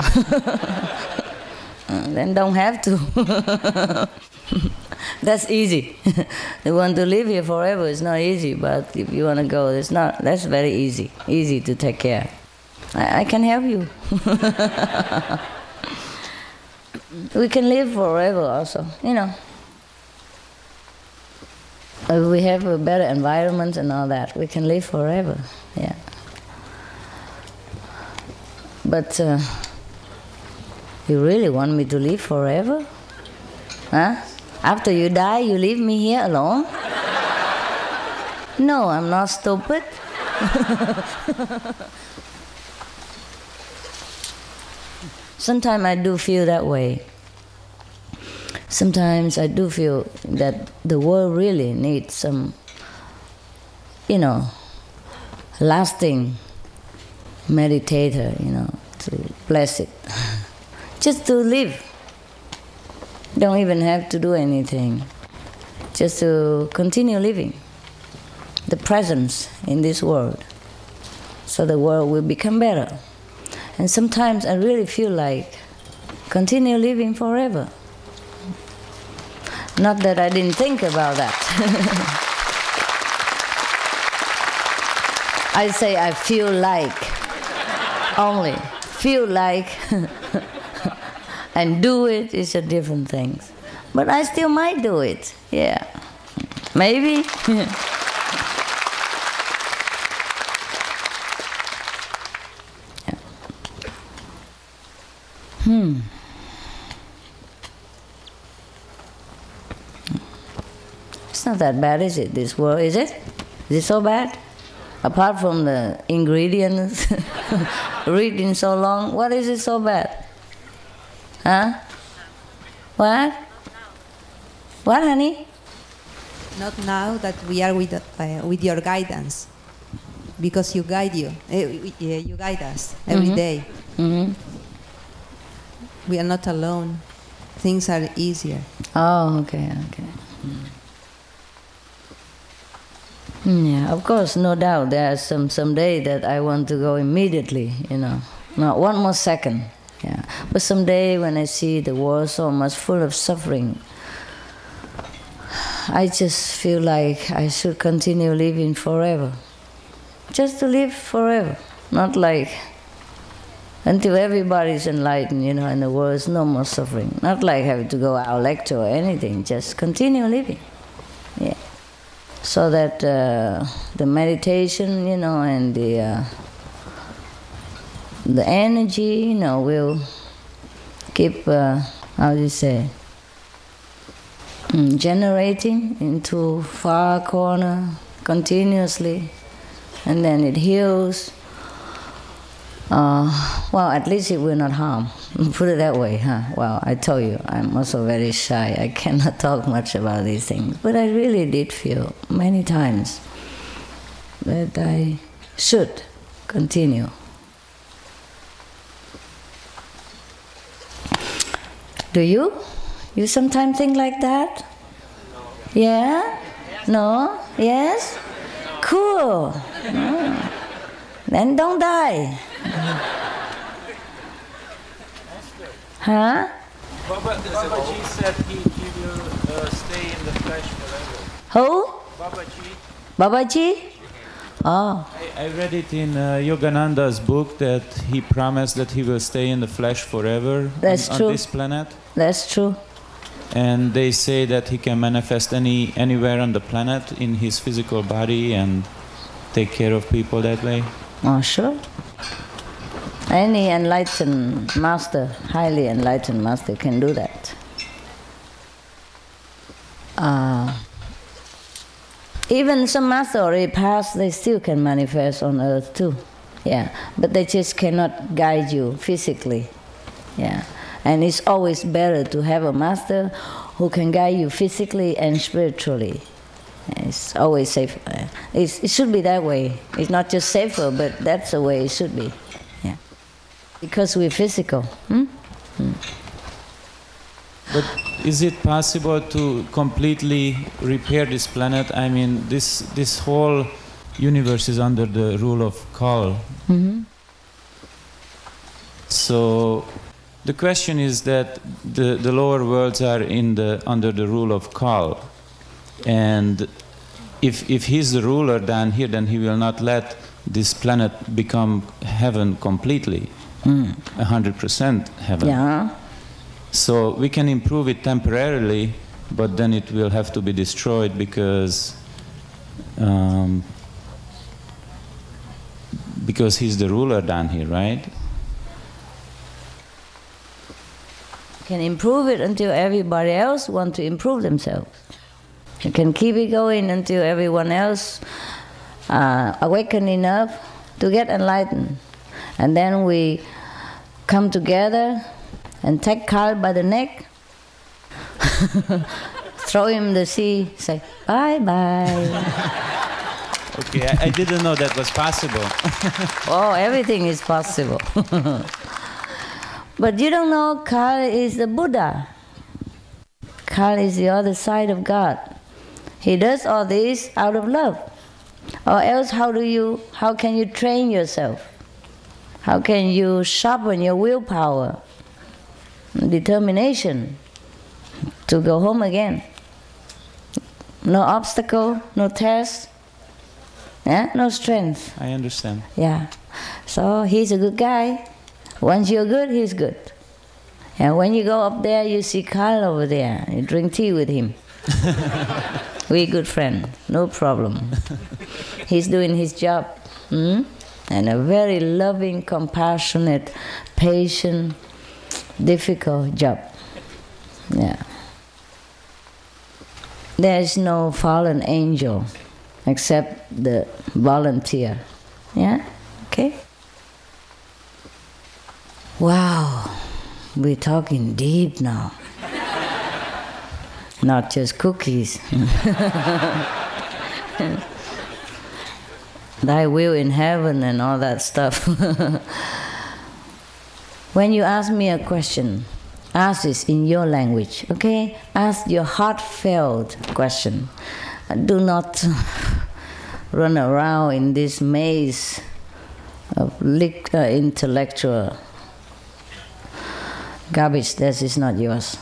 S1: then don't have to. that's easy. you want to live here forever, it's not easy, but if you want to go, it's not, that's very easy. Easy to take care. I, I can help you. we can live forever also, you know. Uh, we have a better environment and all that. We can live forever, yeah. But uh, you really want me to live forever? Huh? After you die, you leave me here alone? no, I'm not stupid. Sometimes I do feel that way. Sometimes I do feel that the world really needs some, you know, lasting meditator, you know, to bless it. Just to live. Don't even have to do anything. Just to continue living. The presence in this world. So the world will become better. And sometimes I really feel like continue living forever. Not that I didn't think about that. I say I feel like only. Feel like and do it is a different thing. But I still might do it. Yeah. Maybe. Hmm. It's not that bad, is it? This world, is it? Is it so bad? Apart from the ingredients, reading so long, what is it so bad? Huh? What? What, honey?
S9: Not now that we are with, uh, with your guidance, because you guide you, uh, you guide us every
S1: Mhm.
S9: day.
S1: Mm-hmm.
S9: We are not alone. Things are easier.
S1: Oh, okay, okay. Mm, Yeah, of course, no doubt. There are some some day that I want to go immediately. You know, not one more second. Yeah, but someday when I see the world so much full of suffering, I just feel like I should continue living forever. Just to live forever, not like until everybody's enlightened, you know, and the world is no more suffering. Not like having to go out lecture or anything, just continue living. Yeah. So that uh, the meditation, you know, and the uh, the energy, you know, will keep, uh, how do you say, mm, generating into far corner continuously, and then it heals. Uh, well, at least it will not harm. Put it that way, huh? Well, I tell you, I'm also very shy. I cannot talk much about these things. But I really did feel many times that I should continue. Do you? You sometimes think like that? Yeah? No? Yes? Cool. Mm. Then don't die. Huh?
S10: Baba, Babaji said he, he will uh, stay in the flesh forever.
S1: Who?
S10: Babaji.
S1: Babaji? Oh.
S10: I, I read it in uh, Yogananda's book that he promised that he will stay in the flesh forever
S1: That's
S10: on,
S1: true.
S10: on this planet.
S1: That's true.
S10: And they say that he can manifest any anywhere on the planet in his physical body and take care of people that way.
S1: Oh, sure. Any enlightened master, highly enlightened master, can do that. uh, even some master already passed, they still can manifest on earth too. Yeah, but they just cannot guide you physically. Yeah, and it's always better to have a master who can guide you physically and spiritually. It's always safer. It's, it should be that way. It's not just safer, but that's the way it should be. Yeah, because we're physical. Hmm? Hmm.
S10: But is it possible to completely repair this planet? I mean, this this whole universe is under the rule of Kal.
S1: Mm-hmm.
S10: So the question is that the, the lower worlds are in the under the rule of Kal, and if if he's the ruler down here, then he will not let this planet become heaven completely, a hundred percent heaven.
S1: Yeah.
S10: So we can improve it temporarily, but then it will have to be destroyed because um, because he's the ruler down here, right?
S1: Can improve it until everybody else want to improve themselves. You can keep it going until everyone else uh, awaken enough to get enlightened. And then we come together and take Kal by the neck, throw him in the sea, say bye bye.
S10: Okay, I, I didn't know that was possible.
S1: oh, everything is possible. but you don't know Kal is the Buddha. Kal is the other side of God. He does all this out of love. Or else how do you how can you train yourself? How can you sharpen your willpower? Determination to go home again. No obstacle, no test, yeah? no strength.
S10: I understand.
S1: Yeah. So he's a good guy. Once you're good, he's good. And when you go up there, you see Kal over there. You drink tea with him. we good friend, no problem. He's doing his job, hmm? and a very loving, compassionate, patient, difficult job. Yeah. There is no fallen angel except the volunteer. Yeah? Okay? Wow, we're talking deep now. Not just cookies. Thy will in heaven and all that stuff. when you ask me a question, ask this in your language, okay? Ask your heartfelt question. Do not run around in this maze of uh, intellectual garbage that is not yours.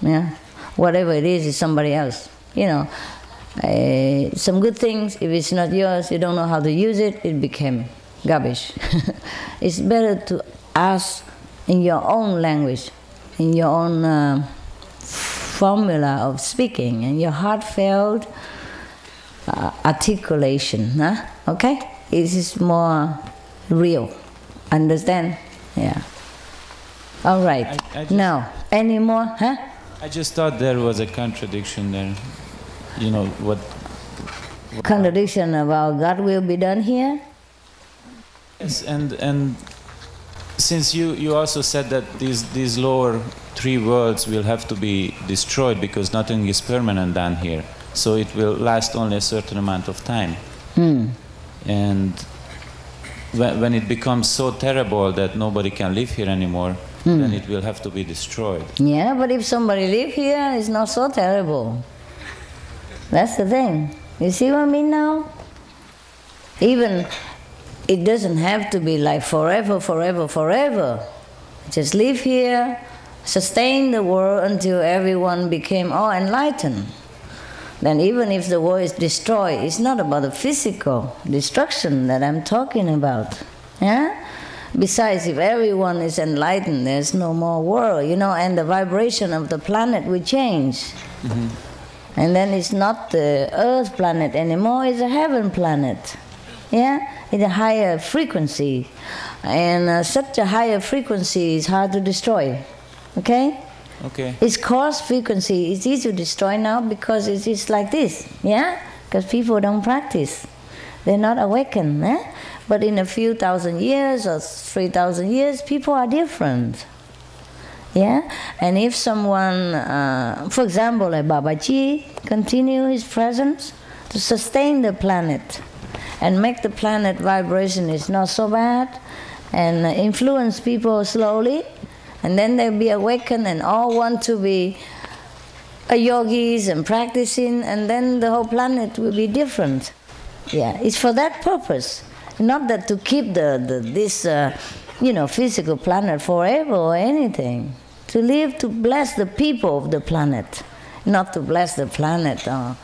S1: Yeah? Whatever it is, is somebody else. You know, uh, some good things, if it's not yours, you don't know how to use it, it became garbage. it's better to ask in your own language, in your own uh, formula of speaking, and your heartfelt uh, articulation. Huh? Okay? It is more real. Understand? Yeah. All right.
S10: I- I just-
S1: now, any more? Huh?
S10: I just thought there was a contradiction there. You know what?
S1: Contradiction about God will be done here?
S10: Yes, and and since you you also said that these these lower three worlds will have to be destroyed because nothing is permanent down here, so it will last only a certain amount of time.
S1: Hmm.
S10: And when, when it becomes so terrible that nobody can live here anymore,
S1: Hmm.
S10: then it will have to be destroyed.
S1: Yeah, but if somebody live here, it's not so terrible. That's the thing. You see what I mean now? Even it doesn't have to be like forever, forever, forever. Just live here, sustain the world until everyone became all enlightened. Then even if the world is destroyed, it's not about the physical destruction that I'm talking about. Yeah? Besides, if everyone is enlightened, there's no more world, you know, and the vibration of the planet will change. And then it's not the earth planet anymore, it's a heaven planet. Yeah? It's a higher frequency. And uh, such a higher frequency is hard to destroy. Okay?
S10: Okay.
S1: It's coarse frequency. It's easy to destroy now because it is like this, yeah? Because people don't practice. They're not awakened, eh? But in a few thousand years or 3,000 years, people are different. Yeah? And if someone, uh, for example, like Babaji, continue his presence to sustain the planet and make the planet vibration is not so bad and influence people slowly, and then they'll be awakened and all want to be a yogis and practicing, and then the whole planet will be different. Yeah, it's for that purpose, not that to keep the, the this uh, you know physical planet forever or anything. To live to bless the people of the planet, not to bless the planet. Uh,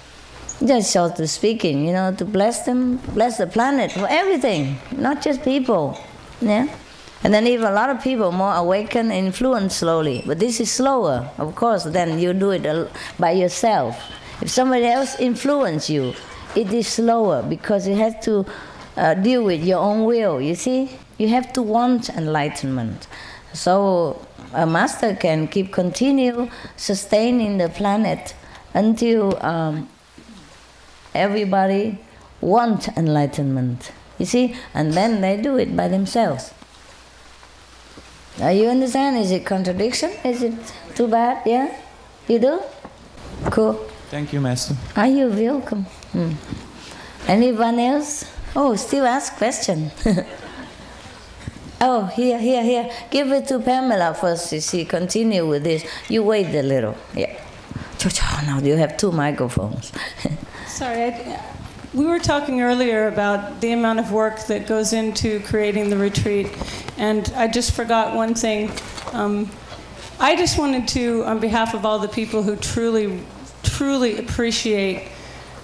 S1: just short to speaking, you know, to bless them, bless the planet for everything, not just people. Yeah? And then if a lot of people more awaken, influence slowly. But this is slower, of course, than you do it by yourself. If somebody else influence you, it is slower because you have to uh, deal with your own will, you see? You have to want enlightenment. So a master can keep continue sustaining the planet until um, everybody want enlightenment. You see, and then they do it by themselves. Now you understand? Is it contradiction? Is it too bad? Yeah, you do. Cool.
S10: Thank you, Master.
S1: Are you welcome? Hmm. Anyone else? Oh, still ask question. oh, here, here, here. Give it to Pamela first. You see, continue with this. You wait a little. Yeah. Now you have two microphones.
S8: Sorry, I, we were talking earlier about the amount of work that goes into creating the retreat, and I just forgot one thing. Um, I just wanted to, on behalf of all the people who truly, truly appreciate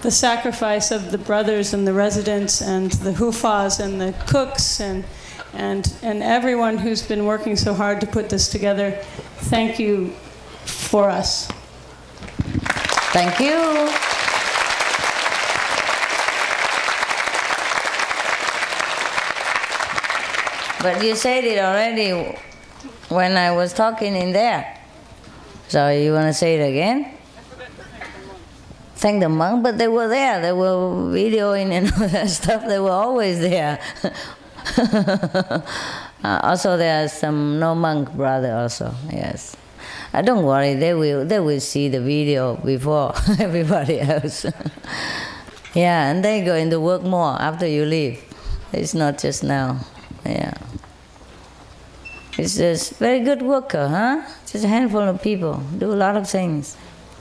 S8: the sacrifice of the brothers and the residents and the hufas and the cooks and, and, and everyone who's been working so hard to put this together, thank you for us.
S1: Thank you. But you said it already when I was talking in there. So you want to say it again? Thank the monk, but they were there. They were videoing and all that stuff. They were always there. uh, also, there are some no monk brother also. Yes. Uh, don't worry. They will. They will see the video before everybody else. yeah, and they going to work more after you leave. It's not just now. Yeah. It's just very good worker, huh? Just a handful of people do a lot of things,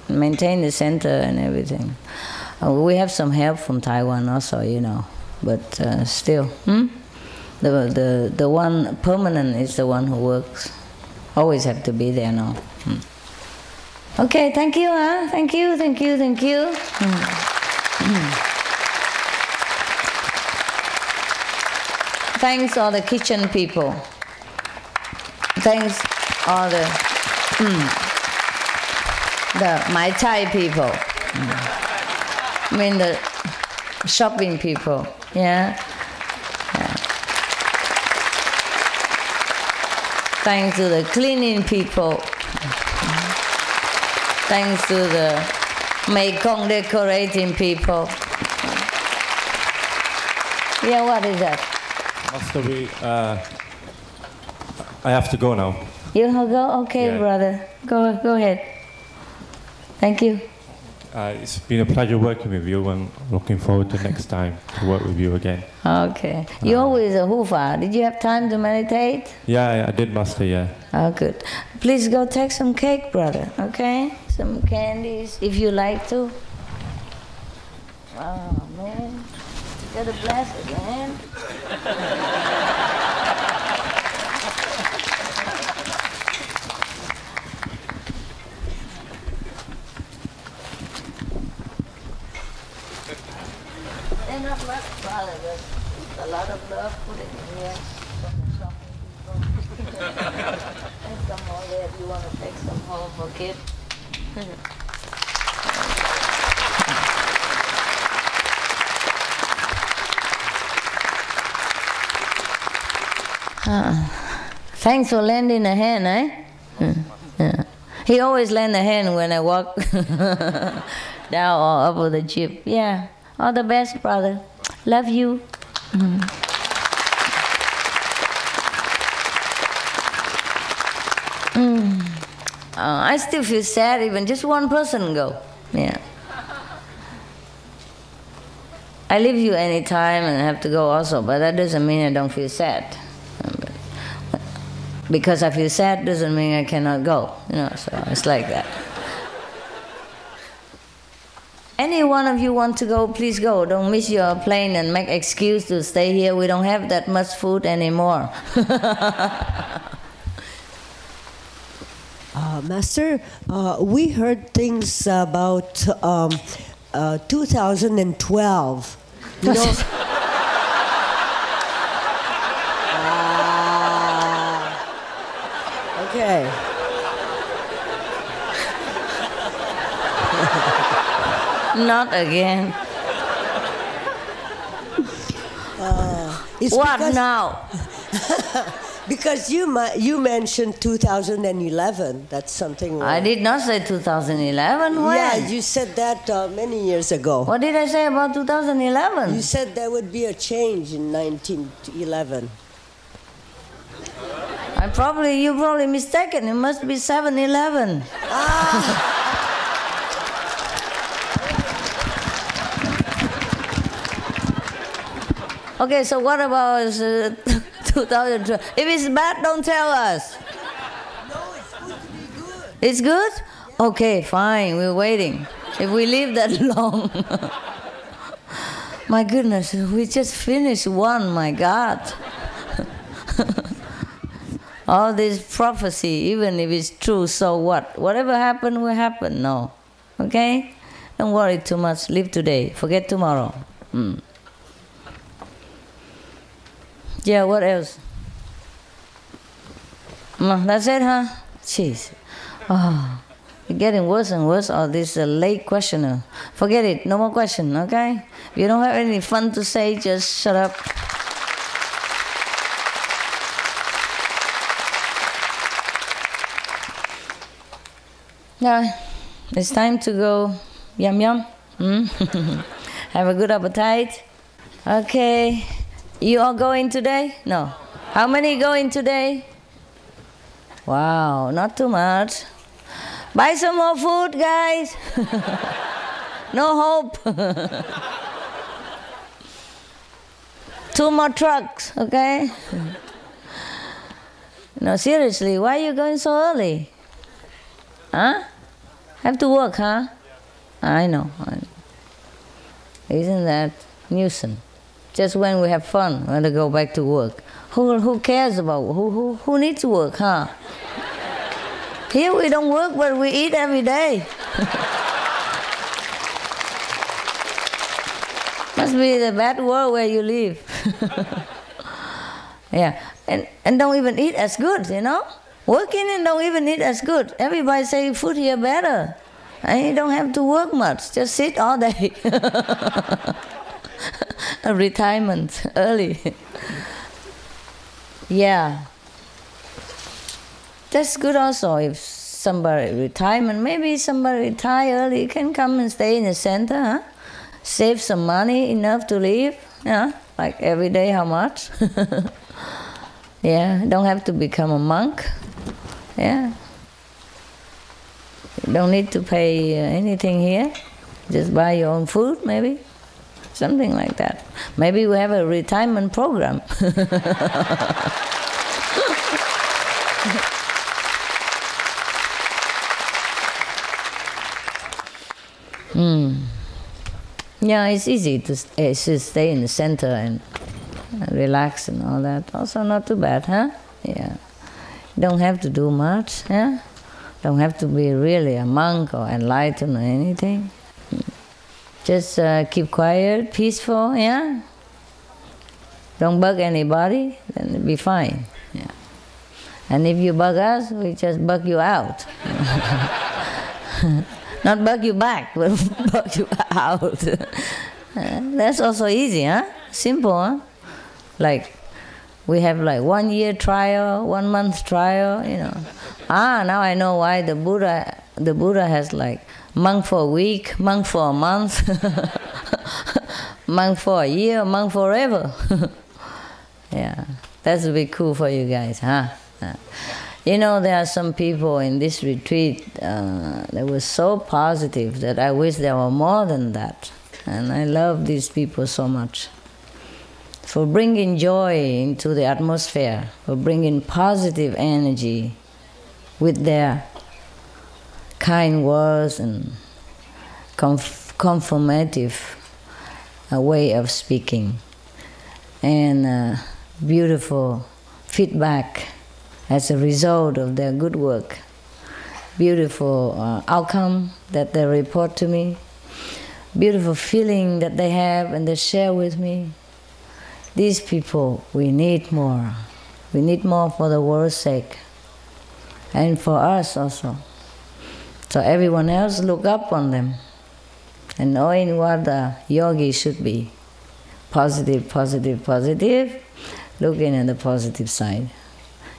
S1: maintain the center and everything. Uh, we have some help from Taiwan also, you know, but uh, still, hmm? the the the one permanent is the one who works. Always have to be there now. Hmm. Okay, thank you, huh? Thank you, thank you, thank you. Hmm. Thanks all the kitchen people. Thanks all the mm, the Mai Tai people. I mean the shopping people. Yeah. yeah. Thanks to the cleaning people. Thanks to the Mekong decorating people. Yeah, what is that?
S11: Master, we, uh, I have to go now.
S1: You have go? Okay,
S11: Yeah.
S1: brother. Go, go ahead. Thank you.
S11: Uh, it's been a pleasure working with you and looking forward to next time to work with you again.
S1: Okay. you're always a hufa. Did you have time to meditate?
S11: Yeah, I, I did, Master, yeah.
S1: Oh, good. Please go take some cake, brother. Okay? Some candies, if you like to. Oh, man. You gotta bless it, man. a lot of love put in here and some more there if you want to take some home for kids. Ah, Thanks for lending a hand, eh? Mm, yeah. He always lend a hand when I walk down or up with the jeep. Yeah. All the best, brother. Love you. Mm. Mm. Uh, I still feel sad even just one person go. Yeah. I leave you anytime and I have to go also, but that doesn't mean I don't feel sad. Because I feel sad doesn't mean I cannot go. You know, so it's like that. Any one of you want to go, please go. Don't miss your plane and make excuse to stay here. We don't have that much food anymore.
S12: Uh, Master, uh, we heard things about um, uh, 2012. You know, Ah, okay.
S1: Not again.
S12: Uh, it's
S1: What
S12: because-
S1: now?
S12: because you you mentioned 2011. That's something.
S1: I did not say 2011. When?
S12: Yeah, you said that uh, many years ago.
S1: What did I say about 2011?
S12: You said there would be a change in 1911.
S1: I probably you probably mistaken. It must be 7-Eleven. Okay, so what about uh, 2012? If it's bad, don't tell us. No, it's good? To be good. It's good? Okay, fine, we're waiting. If we leave that long. my goodness, we just finished one, my God. All this prophecy, even if it's true, so what? Whatever happened will happen, no. Okay? Don't worry too much. Live today. Forget tomorrow. Mm. Yeah, what else? That's it, huh? Jeez. Oh, getting worse and worse. Oh, this is a late questioner. Forget it. No more question, okay? If you don't have any fun to say, just shut up. Yeah, it's time to go. Yum yum. Mm? have a good appetite. Okay. You all going today? No. How many going today? Wow, not too much. Buy some more food, guys. no hope. Two more trucks, okay? No, seriously, why are you going so early? Huh? Have to work, huh? I know. I know. Isn't that nuisance? Just when we have fun, when to go back to work. Who, who cares about who, who, who needs work, huh? Here we don't work, but we eat every day. Must be the bad world where you live. yeah, and, and don't even eat as good, you know? Working and don't even eat as good. Everybody say food here better. And you don't have to work much, just sit all day. A retirement early. yeah. That's good also if somebody retirement, maybe somebody retire early, can come and stay in the center, huh? Save some money enough to live, yeah, like every day how much? yeah, don't have to become a monk. Yeah. Don't need to pay uh, anything here. Just buy your own food, maybe. Something like that. Maybe we have a retirement program. Hmm. Yeah, it's easy to, s- eh, to stay in the center and uh, relax and all that. Also, not too bad, huh? Yeah. Don't have to do much, yeah? Don't have to be really a monk or enlightened or anything. Just uh, keep quiet, peaceful, yeah? Don't bug anybody, then it'll be fine. Yeah. And if you bug us, we just bug you out. Not bug you back, but bug you out. That's also easy, huh? Simple, huh? Like we have like one year trial, one month trial, you know. Ah, now I know why the Buddha the Buddha has like monk for a week, monk for a month, monk for a year, monk forever. yeah, that's a bit cool for you guys, huh? Uh, You know, there are some people in this retreat uh, that were so positive that I wish there were more than that. And I love these people so much for bringing joy into the atmosphere, for bringing positive energy with their kind words and conf- confirmative uh, way of speaking, and uh, beautiful feedback as a result of their good work. Beautiful uh, outcome that they report to me, beautiful feeling that they have and they share with me. These people, we need more. We need more for the world's sake and for us also. So everyone else look up on them and knowing what the yogi should be. Positive, positive, positive, looking at the positive side.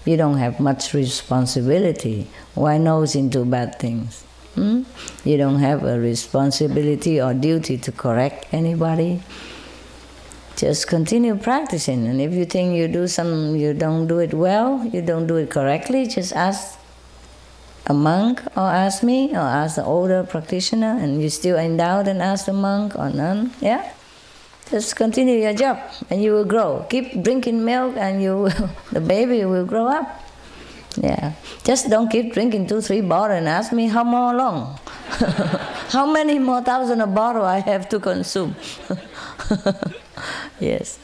S1: You don't have much responsibility. Why nose into bad things? Hmm? You don't have a responsibility or duty to correct anybody. Just continue practicing, and if you think you do some, you don't do it well, you don't do it correctly, just ask a monk or ask me or ask the older practitioner, and you still in doubt, and ask the monk or nun. Yeah, just continue your job, and you will grow. Keep drinking milk, and you will, the baby will grow up. Yeah, just don't keep drinking two, three bottles and ask me how more long. how many more thousand of bottle I have to consume? yes.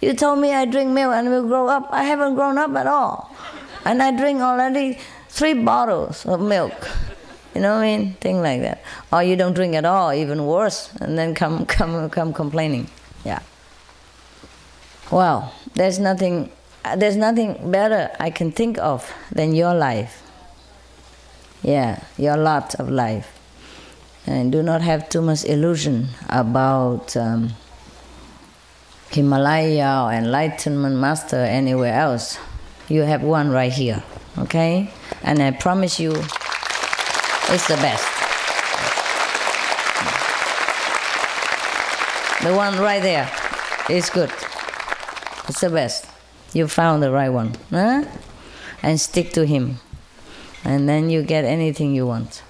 S1: You told me I drink milk and will grow up. I haven't grown up at all. And I drink already three bottles of milk. You know what I mean? Thing like that. Or you don't drink at all, even worse, and then come come come complaining. Yeah. Well, there's nothing there's nothing better I can think of than your life. Yeah, your lot of life. And do not have too much illusion about um, Himalaya or Enlightenment Master anywhere else. You have one right here, okay? And I promise you, it's the best. The one right there is good. It's the best. You found the right one. Huh? And stick to him. And then you get anything you want.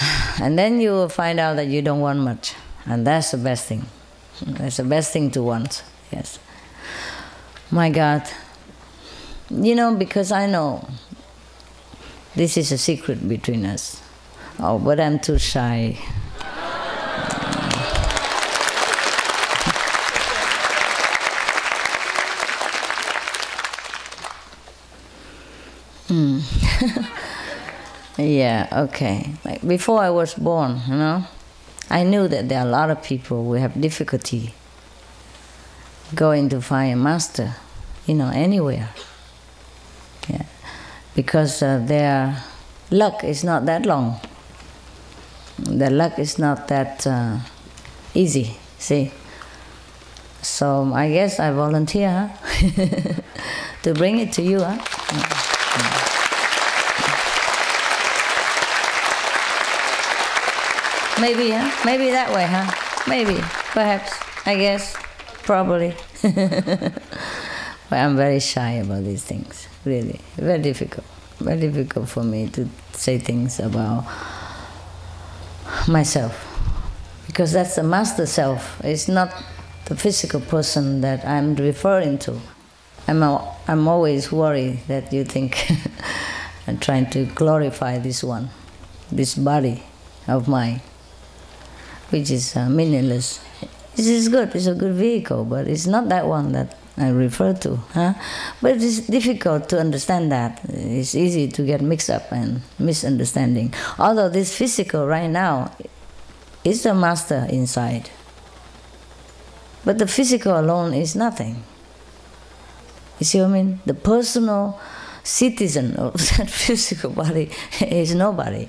S1: And then you will find out that you don't want much. And that's the best thing. That's the best thing to want. Yes. My God. You know, because I know this is a secret between us. Oh, but I'm too shy. Hmm. yeah, okay. Like before I was born, you know, I knew that there are a lot of people who have difficulty going to find a master, you know, anywhere. Yeah, because uh, their luck is not that long. Their luck is not that uh, easy. See. So I guess I volunteer huh? to bring it to you. Huh? Maybe, huh? Maybe that way, huh? Maybe, perhaps, I guess, probably. but I'm very shy about these things, really. Very difficult. Very difficult for me to say things about myself. Because that's the master self. It's not the physical person that I'm referring to. I'm, a, I'm always worried that you think I'm trying to glorify this one, this body of mine which is uh, meaningless. This is good, it's a good vehicle, but it's not that one that I refer to. Huh? But it's difficult to understand that. It's easy to get mixed up and misunderstanding. Although this physical right now is the master inside. But the physical alone is nothing. You see what I mean? The personal citizen of that physical body is nobody.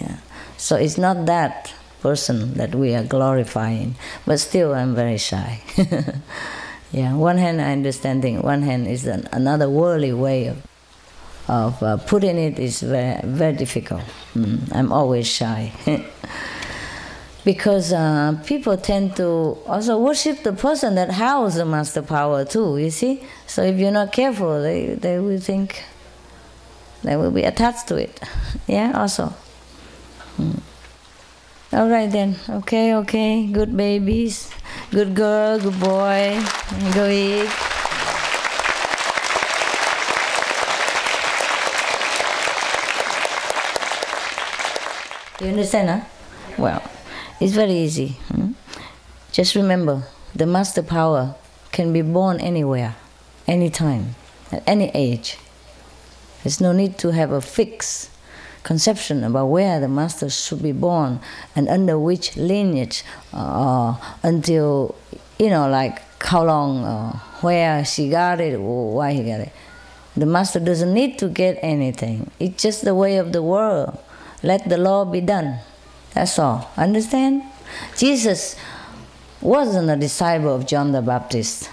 S1: Yeah. So it's not that person that we are glorifying. But still, I'm very shy. yeah, one hand I understand things, one hand is an, another worldly way of of uh, putting it is very, very difficult. Mm, I'm always shy. because uh, people tend to also worship the person that has the master power too, you see? So if you're not careful, they, they will think they will be attached to it. Yeah, also. Mm. All right then. Okay, okay. Good babies. Good girl, good boy. Go eat. You understand, huh? Well, it's very easy. hmm? Just remember, the master power can be born anywhere, anytime, at any age. There's no need to have a fixed conception about where the master should be born and under which lineage uh, until, you know, like how long, uh, where she got it, why he got it. The master doesn't need to get anything. It's just the way of the world. Let the law be done. That's all. Understand? Jesus wasn't a disciple of John the Baptist.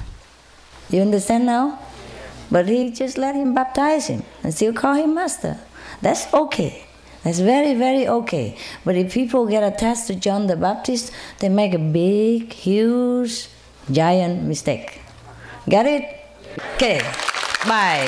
S1: You understand now? But he just let him baptize him and still call him master. That's okay. That's very, very okay. But if people get attached to John the Baptist, they make a big, huge, giant mistake. Got it? Okay. Bye.